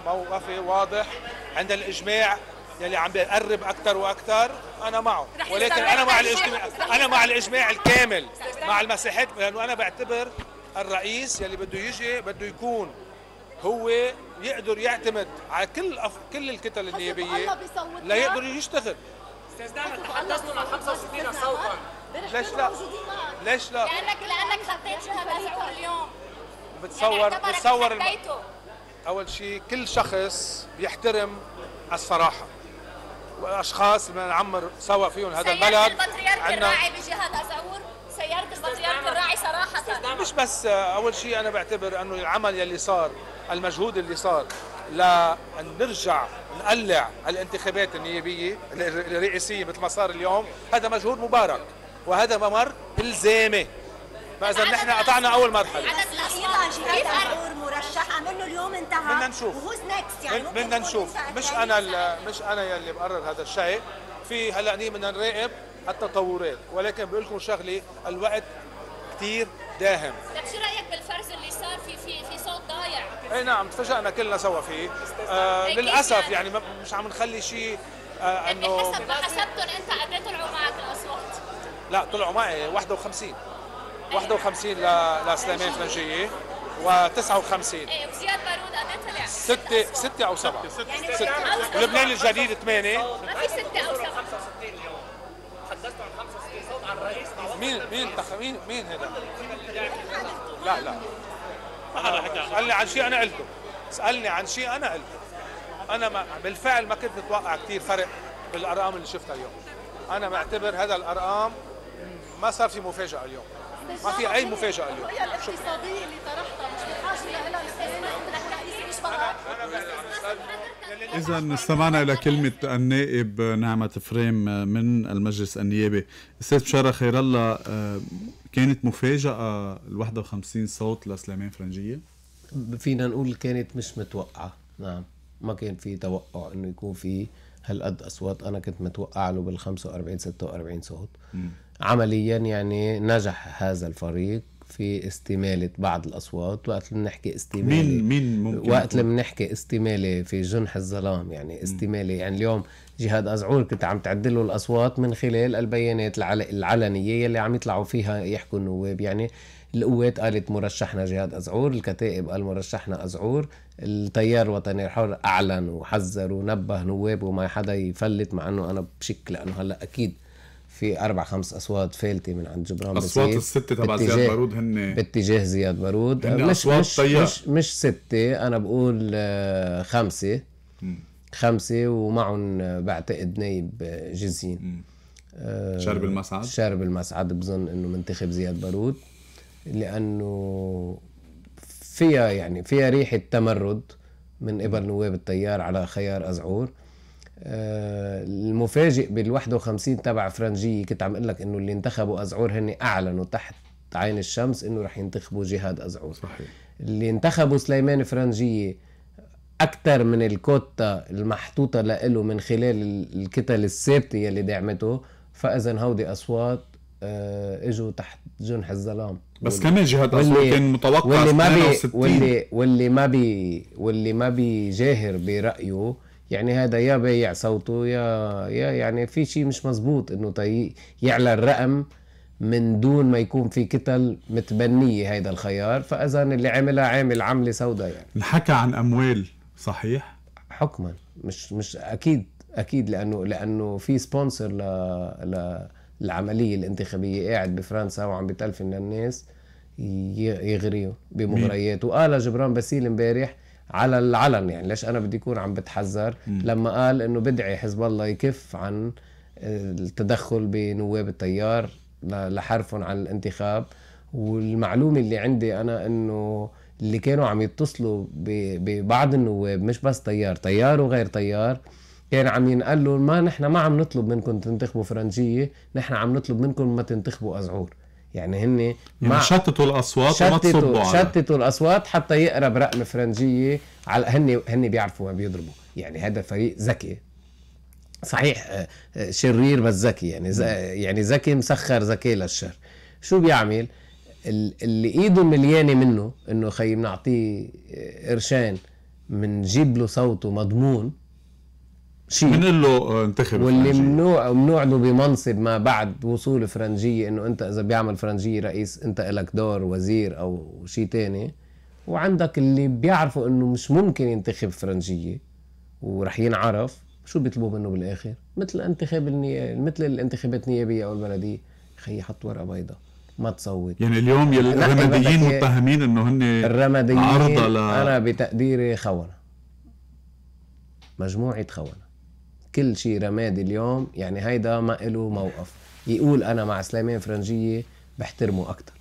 موقفي واضح عند الإجماع يلي عم بيقرب أكثر وأكثر أنا معه. ولكن أنا مع هالشيء. الاجتماع أنا مع الإجماع الكامل مع المساحات لأنه أنا بعتبر الرئيس يلي بده يجي بده يكون هو يقدر يعتمد على كل أف... كل الكتل النيابية. لا يقدر يشتغل. أستاذ نعمة تحدثتوا عن 65 صوتا. ليش لا؟ ليش لا؟ لانك لأنك خطيت ازعور اليوم بتصور يعني بتصور الم... أول شيء كل شخص بيحترم الصراحة. والأشخاص اللي نعمر سوا فيهم هذا البلد. البطريرك الراعي بجهاد أزعور. البطريرك الراعي صراحة. مش بس أول شيء أنا بعتبر أنه العمل يلي صار المجهود اللي صار لأن نرجع نقلع الانتخابات النيابية ال- الرئاسيه مثل ما صار اليوم. هذا مجهود مبارك وهذا ممر إلزامي. فإذا نحن قطعنا أول مرحلة. يطلع جهاد أزعور مرشح عمل له اليوم انتهى. بدنا نشوف. و who's next يعني بدنا نشوف. مش يعني. أنا ال- مش أنا يلي بقرر هذا الشيء. في هلأ بدنا نراقب. التطورات. ولكن بقول لكم شغلة الوقت كثير داهم. طيب شو رأيك بالفرز اللي صار في في في صوت ضايع؟ اي نعم تفاجئنا كلنا سوا فيه. آه كيف للأسف يعني؟ يعني مش عم نخلي شيء آه إنه بحسب ما حسبتهم أنت قد إيه طلعوا معك الأصوات؟ لا طلعوا معي 51 51 ل- لسليمان فرنجيه و59 إيه وزياد بارود قد إيه طلع؟ ستة ستة أو سبعة. يعني ستة. أو- ولبنان الجديد ثمانية. ما في ستة أو سبعة 65 اليوم تحدثتوا عن 65 صوت عن الرئيس مين مين تخ... مين مين هذا؟ لا لا. ما حدا حكى. اسألني عن شيء أنا قلته. اسألني عن شيء أنا قلته. أنا ما بالفعل ما كنت متوقع كثير فرق بالأرقام اللي شفتها اليوم. أنا معتبر هذا الأرقام ما صار في مفاجأة اليوم. ما في أي مفاجأة اليوم. الرؤية الاقتصادية اللي طرحتها مش بحاجة لها لسنين عندك رئيس مش اشبهك إذا استمعنا إلى كلمة النائب نعمة فريم من المجلس النيابي. أستاذ بشارة خير الله آه، كانت مفاجأة ال 51 صوت لسليمان فرنجية؟ فينا نقول كانت مش متوقعة. نعم ما كان في توقع إنه يكون في هالقد أصوات. أنا كنت متوقع له بال 45 46 صوت. عمليا يعني نجح هذا الفريق. في استمالة بعض الأصوات وقت اللي بنحكي استمالة مين مين ممكن وقت؟ اللي بنحكي استمالة في جنح الظلام. يعني استمالة يعني اليوم جهاد أزعور كنت عم تعدل له الأصوات من خلال البيانات العل- العلنية يلي عم يطلعوا فيها يحكوا النواب. يعني القوات قالت مرشحنا جهاد أزعور الكتائب قال مرشحنا أزعور التيار الوطني الحر أعلن وحذر ونبه نوابه ما حدا يفلت مع أنه أنا بشك لأنه هلأ أكيد في أربع خمس أصوات فالتة من عند جبران أصوات بسيط الستة تبع باتجاه- زياد بارود هن باتجاه زياد بارود هن مش أصوات مش طيار. مش مش ستة أنا بقول آه، خمسة. خمسة ومعهم بعتقد نايب جزين. آه، شارب المسعد. شارب المسعد بظن إنه منتخب زياد بارود لأنه فيها يعني فيها ريحة تمرد من قبل نواب التيار على خيار أزعور. آه، المفاجئ بال 51 تبع فرنجية كنت عم أقول لك إنه اللي انتخبوا أزعور هن أعلنوا تحت عين الشمس إنه رح ينتخبوا جهاد أزعور. صحيح. اللي انتخبوا سليمان فرنجية أكثر من الكوتا المحطوطة له من خلال ال- الكتل الثابتة يلي دعمته فإذا هودي أصوات آه، إجوا تحت جنح الظلام. بس كمان جهاد أزعور كان متوقع واللي ما بي 62. واللي واللي ما بي واللي ما بيجاهر برأيه يعني هذا يا بايع صوته يا يا يعني في شيء مش مزبوط إنه يعلى الرقم من دون ما يكون في كتل متبنية هيدا الخيار فإذا اللي عملها عامل عملة سوداء يعني. انحكى عن أموال صحيح؟ حكما مش مش أكيد أكيد لأنه لأنه في sponsor ل ل العملية الانتخابية قاعد بفرنسا وعم بتلفن للناس ي- يغريهم بمغريات. وقال جبران باسيل امبارح على العلن يعني ليش أنا بدي أكون عم بتحذر؟ لما قال إنه بدعي حزب الله يكف عن التدخل بنواب التيار لحرفهم عن الانتخاب. والمعلومة اللي عندي أنا إنه اللي كانوا عم يتصلوا ببعض النواب مش بس طيار طيار وغير طيار كان عم ينقال لهم ما نحن ما عم نطلب منكم تنتخبوا فرنجية نحن عم نطلب منكم ما تنتخبوا أزعور. يعني هن يعني شتتوا الأصوات وما تصبوا شتتوا على شتتوا الأصوات حتى يقرب رقم فرنجيه على هن هن بيعرفوا ما بيضربوا. يعني هذا فريق ذكي. صحيح آه، آه، شرير بس ذكي. يعني يعني ذكي مسخر ذكي للشر. شو بيعمل؟ ال- اللي إيده مليانة منه إنه خي بنعطيه آه، قرشين بنجيب له صوته مضمون شيء. بنقول له انتخب واللي فرنجية. ممنوع ممنوعه بمنصب ما بعد وصول فرنجيه إنه أنت إذا بيعمل فرنجية رئيس أنت لك دور وزير أو شيء تاني. وعندك اللي بيعرفوا إنه مش ممكن ينتخب فرنجية ورح ينعرف شو بيطلبوا منه بالآخر؟ مثل الانتخاب الني... مثل الانتخابات النيابية أو البلدية. خيي حط ورقة بيضاء ما تصوت. يعني اليوم الرماديين. متهمين إنه هن الرماديين عرضة ل أنا بتقديري خونة. مجموعة خونة. كل شيء رمادي اليوم يعني هيدا ما له موقف. يقول أنا مع سليمان فرنجية بحترمه أكثر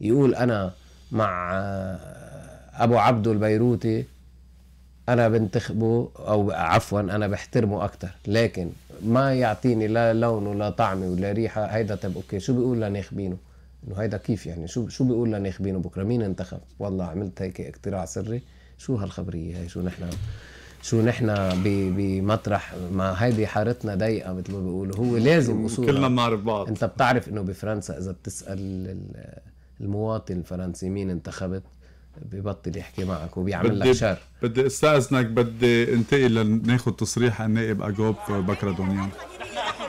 يقول أنا مع آه، أبو عبدو البيروتي أنا بنتخبه أو عفوا أنا بحترمه أكثر لكن ما يعطيني لا لون ولا طعمه ولا ريحة. هيدا طب okay شو بيقول لناخبينه؟ إنه هيدا كيف يعني؟ شو شو بيقول لناخبينه بكرة؟ مين انتخب؟ والله عملت هيك اقتراع سري. شو هالخبرية هي شو نحن؟ شو نحن بمطرح ما هيدي حارتنا ضيقة مثل ما بيقولوا. هو لازم اصول كلنا بنعرف بعض. أنت بتعرف إنه بفرنسا إذا بتسأل ال- المواطن الفرنسي مين انتخبت ببطل يحكي معك وبيعمل لك شر. بدي استأذنك بدي انتقل لناخذ تصريح النائب أجوب بكرة دونيان